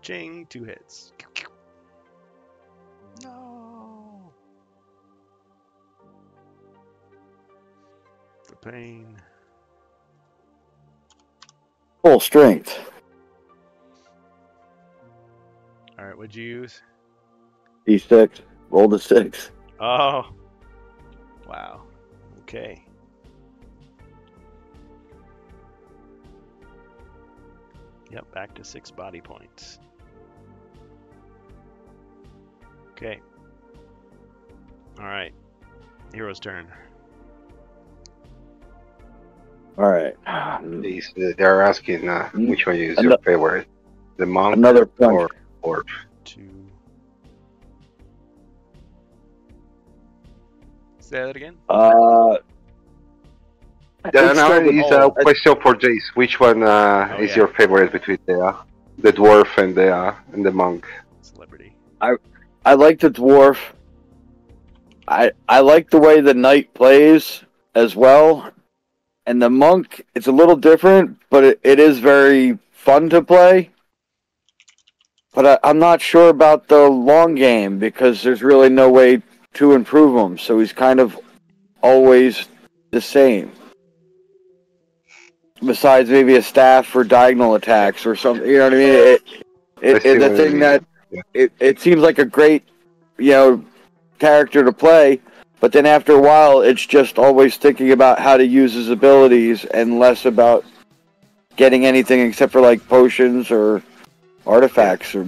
Ching, two hits. No. The pain. Full strength. All right, what'd you use? D6. Roll the six. Oh. Wow. Okay. Yep, back to six body points. Okay. All right. Hero's turn. All right. These, they're asking uh, which one is Ano- your favorite, the monk Another punch. or or Two. Say that again. Uh, I Yeah, think no, so, but- it's oh, a question for Jace. Which one uh, Oh, is yeah. your favorite between the uh, the dwarf and the uh, and the monk? Celebrity. I I like the dwarf. I I like the way the knight plays as well, and the monk. It's a little different, but it, it is very fun to play. But I, I'm not sure about the long game because there's really no way to improve him. So he's kind of always the same. Besides maybe a staff for diagonal attacks or something, you know what I mean? It, it, it, the thing that it, it seems like a great, you know, character to play, but then after a while, it's just always thinking about how to use his abilities and less about getting anything except for like potions or artifacts or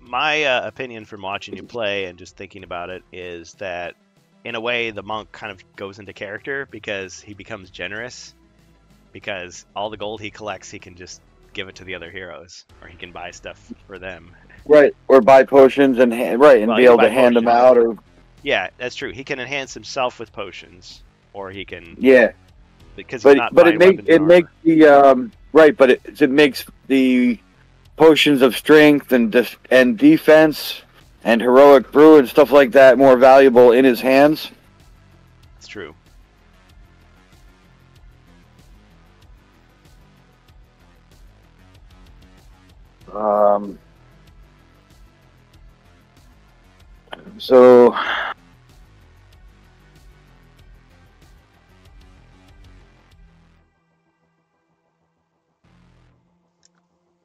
my uh, opinion from watching you play and just thinking about it is that in a way the monk kind of goes into character because he becomes generous. Because all the gold he collects he can just give it to the other heroes or he can buy stuff for them. Right or buy potions and ha- right and Well, be able to hand them out or yeah that's true. He can enhance himself with potions or he can yeah. because But but it makes it makes the um right, but it it makes the potions of strength and def- and defense and heroic brew and stuff like that more valuable in his hands. It's true. Um, so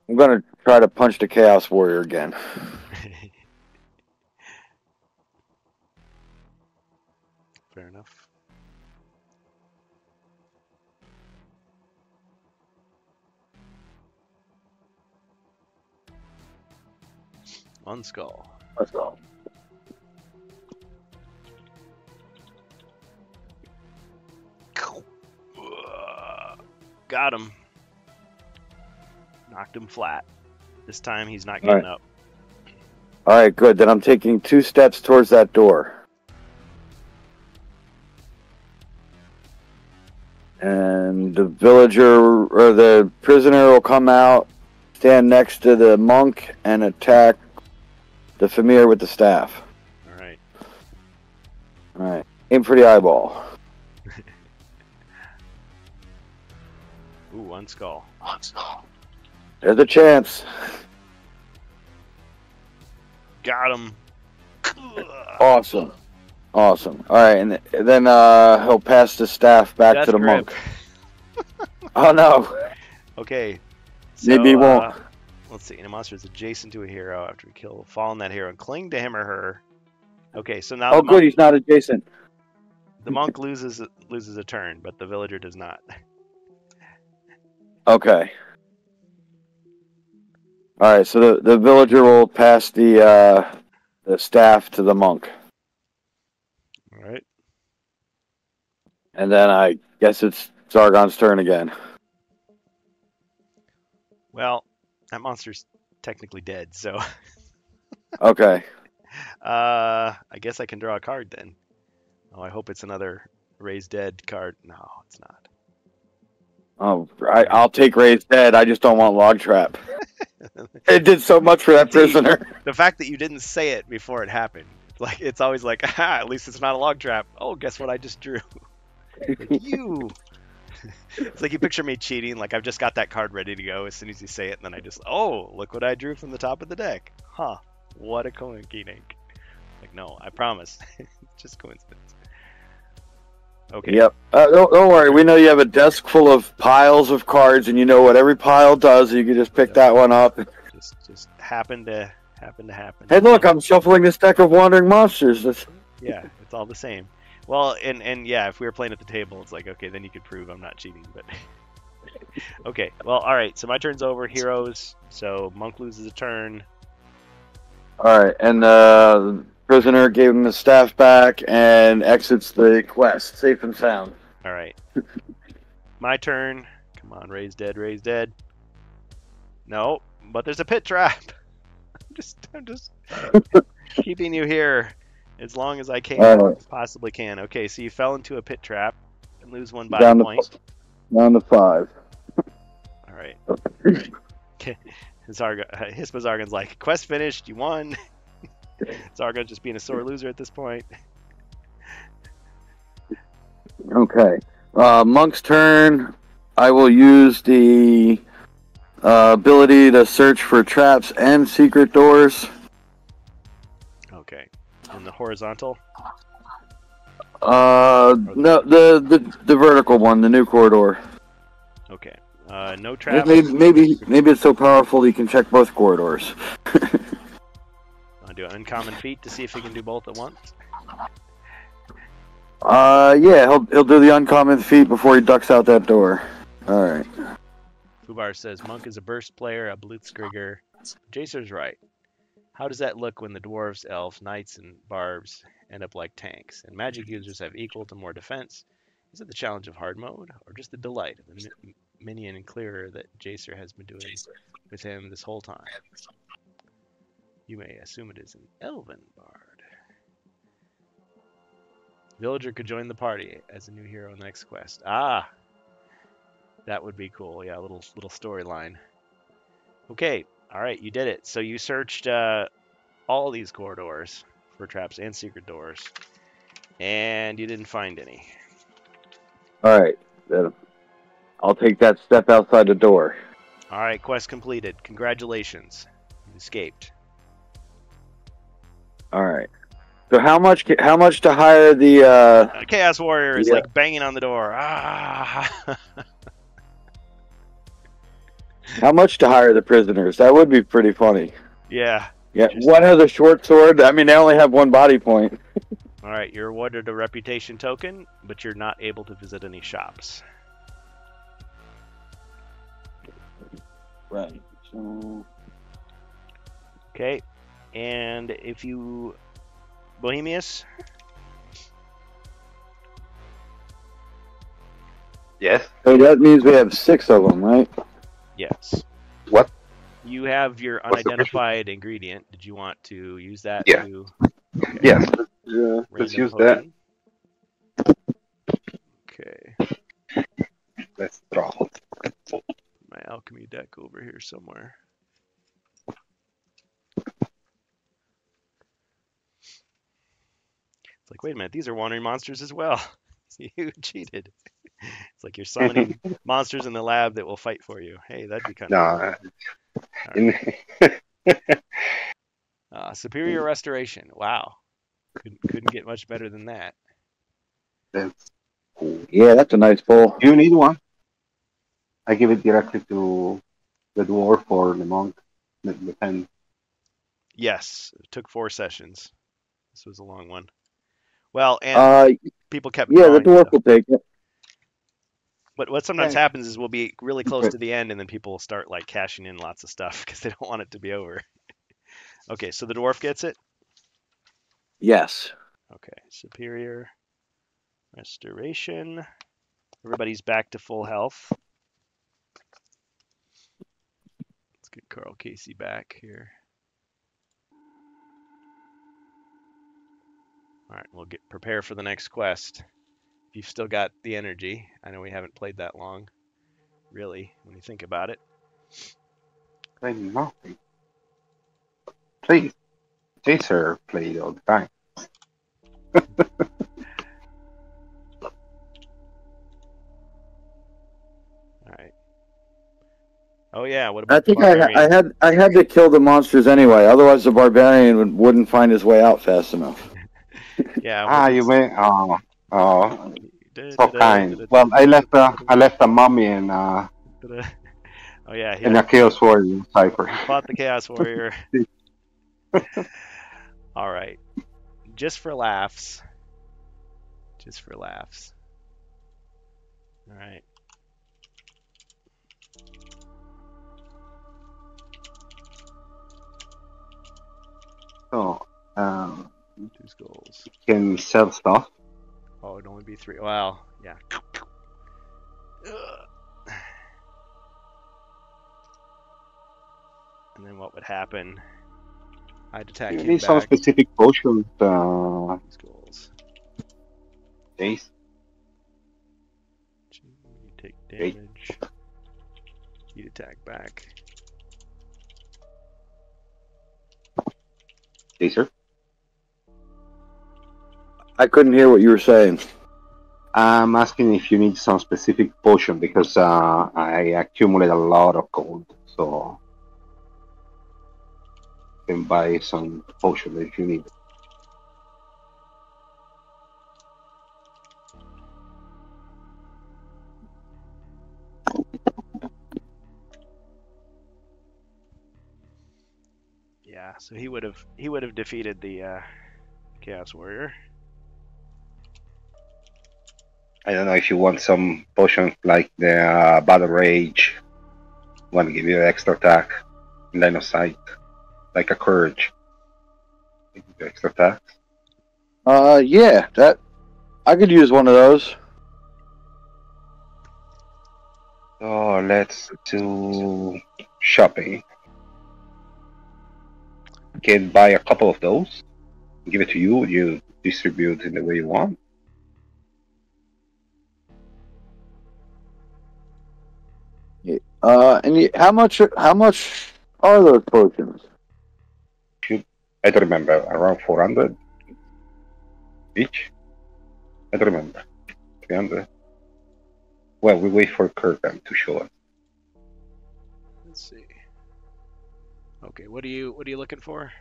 I'm gonna try to punch the Chaos Warrior again. Fair enough. One skull. Let's go. Got him. Knocked him flat. This time he's not getting right. up. All right, good. Then I'm taking two steps towards that door. And the villager or the prisoner will come out, stand next to the monk, and attack the Fimir with the staff. All right. All right. Aim for the eyeball. Ooh, one skull. one skull. There's a chance. Got him. Awesome. Awesome. All right, and then uh, he'll pass the staff back Death to the grip. monk. Oh no. Okay. Maybe he won't. uh, let's see. And a monster is adjacent to a hero after we kill, fall on that hero and cling to him or her. Okay, so now Oh, good. monk, He's not adjacent. the monk loses loses a turn, but the villager does not. Okay. All right, so the, the villager will pass the uh, the staff to the monk, All right. and then I guess it's Zargon's turn again. Well, that monster's technically dead, so Okay. uh, I guess I can draw a card then. Oh, I hope it's another raised dead card. No, it's not. Oh, I, I'll take raised dead. I just don't want log trap. it did so much for that prisoner. The fact that you didn't say it before it happened, like it's always like, ah, at least it's not a log trap. Oh, guess what I just drew? Like, you. it's like you picture me cheating. Like I've just got that card ready to go as soon as you say it, and then I just, oh, look what I drew from the top of the deck. Huh? What a coinky Like no, I promise, just coincidence. Okay. Yep. Uh, don't, don't worry. We know you have a desk full of piles of cards, and you know what every pile does. You can just pick Yep. that one up. Just just happened to happen to happen. Hey, look! I'm shuffling this deck of wandering monsters. Yeah, it's all the same. Well, and and yeah, if we were playing at the table, it's like okay, then you could prove I'm not cheating. But okay, well, all right. So my turn's over. Heroes. So monk loses a turn. All right, and uh, prisoner gave him the staff back and exits the quest, safe and sound. All right. my turn. Come on, raise dead, raise dead. No, but there's a pit trap. I'm just I'm just keeping you here as long as I can, right. possibly can. Okay, so you fell into a pit trap and lose one by Down a to point. down to five. All right. Zarga, uh, Hispa Zargon's like, quest finished, you won. Zargon's just being a sore loser at this point. Okay. Uh, Monk's turn. I will use the uh, ability to search for traps and secret doors. Okay. And the horizontal. Uh, no, the, the the vertical one, the new corridor. Okay. Uh, no traps. Maybe, maybe maybe it's so powerful you can check both corridors. Do an uncommon feat to see if he can do both at once. Uh, yeah, he'll he'll do the uncommon feat before he ducks out that door. All right. Fubar says Monk is a burst player, a blitzkrieger. Jacer's right. How does that look when the dwarves, elves, knights, and barbs end up like tanks, and magic users have equal to more defense? Is it the challenge of hard mode, or just the delight of the mi- minion and clearer that Jacer has been doing with him this whole time? You may assume it is an elven bard. Villager could join the party as a new hero in the next quest. Ah, that would be cool. Yeah, a little little storyline. Okay, All right, you did it. So you searched uh, all these corridors for traps and secret doors, and you didn't find any. All right. Then I'll take that step outside the door. All right, quest completed. Congratulations, you escaped. All right. So how much? How much to hire the? uh Uh, Chaos Warrior is Yeah. like banging on the door. Ah! How much to hire the prisoners? That would be pretty funny. yeah. Yeah. One has a short sword. I mean, they only have one body point. All right, you're awarded a reputation token, but you're not able to visit any shops. Right. So Okay, and if you, Bohemyus, Yes. So that means we have six of them, right? yes. What? You have your What's unidentified ingredient. Did you want to use that Yeah. to Yes. Uh, let's random use that. Okay, Let's draw. my alchemy deck over here somewhere. It's like, wait a minute, these are wandering monsters as well. you cheated. It's like you're summoning monsters in the lab that will fight for you. Hey, that'd be kind No. of uh, in, uh, superior restoration. Wow, couldn't couldn't get much better than that. that's cool. Yeah, that's a nice pull. Do you need one? I give it directly to the dwarf or the monk. It depends. Yes, it took four sessions. This was a long one. Well, and Uh, people kept yeah, the dwarf stuff. will take it. What what sometimes Yeah. happens is we'll be really close Right. to the end, and then people will start like cashing in lots of stuff because they don't want it to be over. okay, so the dwarf gets it. Yes. Okay, superior restoration. Everybody's back to full health. Let's get Karl Casey back here. All right, we'll get prepare for the next quest. If you've still got the energy, I know we haven't played that long, really, when you think about it. Play nothing. Please. Jacer played all the time. All right. Oh yeah, what I about the think I, barbarian? I had I had to kill the monsters anyway. Otherwise, the barbarian would, wouldn't find his way out fast enough. Yeah. Ah, you may. Oh, oh, so kind. Well, I left a, I left a mummy and uh, Oh yeah, and a chaos warrior cipher. fought the Chaos Warrior. All right. Just for laughs. Just for laughs. All right. So, um, Two skulls. can sell stuff. Oh, it'd only be three. Wow. Yeah. And then what would happen? I'd attack You need some specific potions, uh, Skulls. Ace. You take damage. You'd attack back. Jacer. I couldn't hear what you were saying. I'm asking if you need some specific potion because uh, I accumulate a lot of gold, so you can buy some potion if you need. Yeah, so he would have he would have defeated the uh, Chaos Warrior. I don't know if you want some potions like the uh, Battle Rage, want to give you extra attack, line of sight, like a Courage. Extra attack. Uh, yeah, that I could use one of those. So let's do shopping. Can buy a couple of those. Give it to you. You distribute in the way you want. Uh, and you, how much? How much are those potions? I don't remember. Around 400 each? I don't remember. 300? Well, we wait for Kurgan to show us. Let's see. Okay, what are you what are you looking for?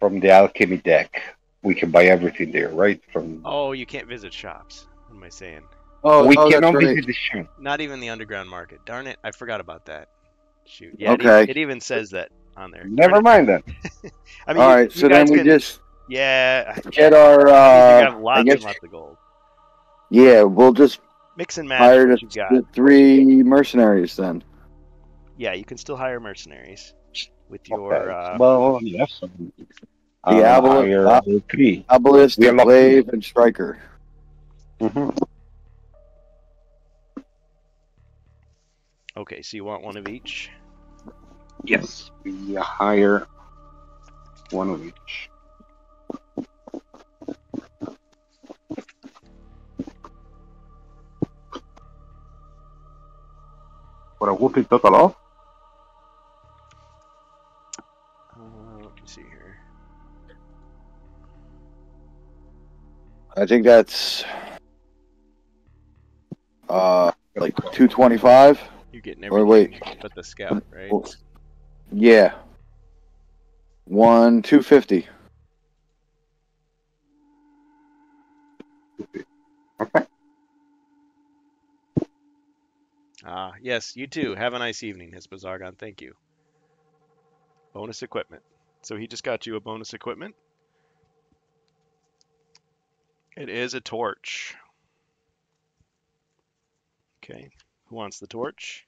From the alchemy deck, we can buy everything there, right? From Oh, you can't visit shops. What am I saying? Oh, we oh, cannot that's right. visit the shop. Not even the underground market. Darn it, I forgot about that. Shoot. Yeah, Okay. even, it even says that on there. Never mind then. I mean, All you- right, you so then we can- just yeah. Get our. Uh, have lots I guess. and lots of gold. Yeah, we'll just Mix and match hire what the, got. three mercenaries then. Yeah, you can still hire mercenaries with your. Okay. Uh, well, yes. some- The uh, Avalon- higher uh. Arbalist, We are locked Glaive, and Striker. Mhm. Okay, so you want one of each? Yes, we hire one of each. What I will pick that off. I think that's uh like 225. You getting everything or wait. but the scout, right? Yeah. One two fifty. Okay. Ah, yes, you too. Have a nice evening, Hispazargon. Thank you. Bonus equipment. So he just got you a bonus equipment. It is a torch. Okay. Who wants the torch?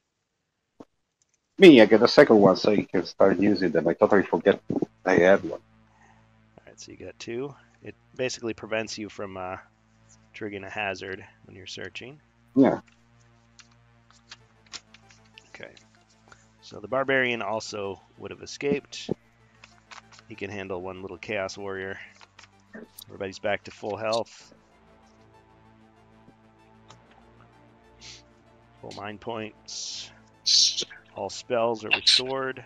Me, I get a second one so you can start using them. I totally forget I had one. All right, so you got two. It basically prevents you from uh, triggering a hazard when you're searching. Yeah. Okay. So the barbarian also would have escaped. He can handle one little chaos warrior. Everybody's back to full health. Full mind points. All spells are restored.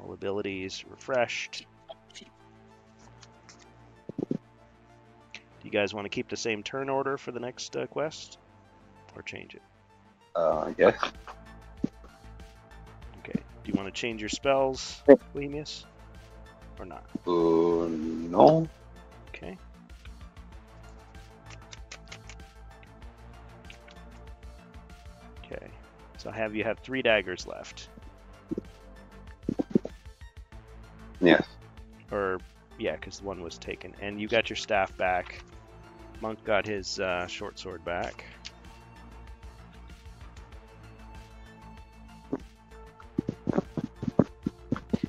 All abilities refreshed. Do you guys want to keep the same turn order for the next uh, quest? Or change it? Uh, yes. Okay. Do you want to change your spells, Lemius? Or not? Uh, no. Okay. So I have you have three daggers left. Yes. Or yeah, because one was taken. And you got your staff back. Monk got his uh, short sword back.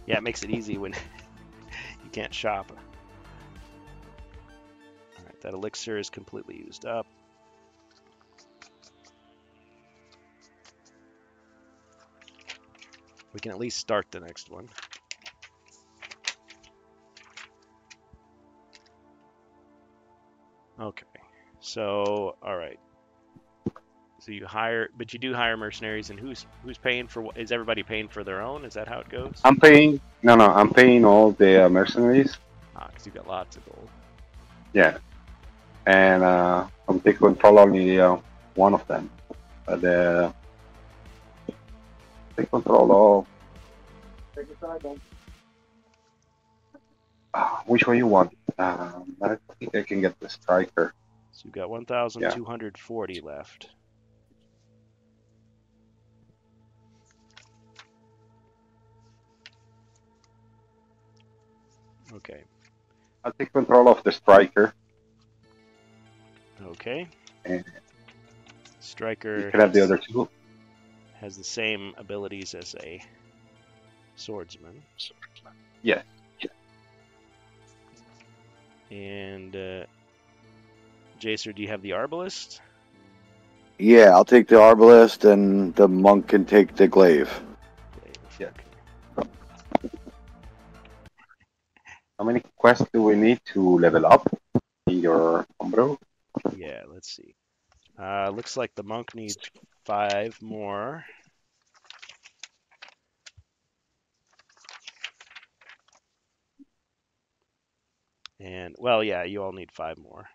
Yeah, it makes it easy when you can't shop. Alright, that elixir is completely used up. We can at least start the next one. Okay, so all right. So you hire, but you do hire mercenaries, and who's who's paying for? what? Is everybody paying for their own? Is that how it goes? I'm paying. No, no. I'm paying all the uh, mercenaries. Ah, because you've got lots of gold. Yeah. And uh, I'm taking control only uh, one of them. But take control of. Uh, which one you want? Um, I think I can get the striker. So you've got 1,240 left. Okay. I'll take control of the striker. Okay. And Striker you can have the other two. Has the same abilities as a swordsman. Yeah. And uh, Jacer, do you have the arbalist? Yeah, I'll take the arbalist, and the monk can take the glaive. Glaive, Yeah. How many quests do we need to level up in your Umbro? Yeah, let's see. Uh, looks like the monk needs five more. And, well, yeah, you all need five more.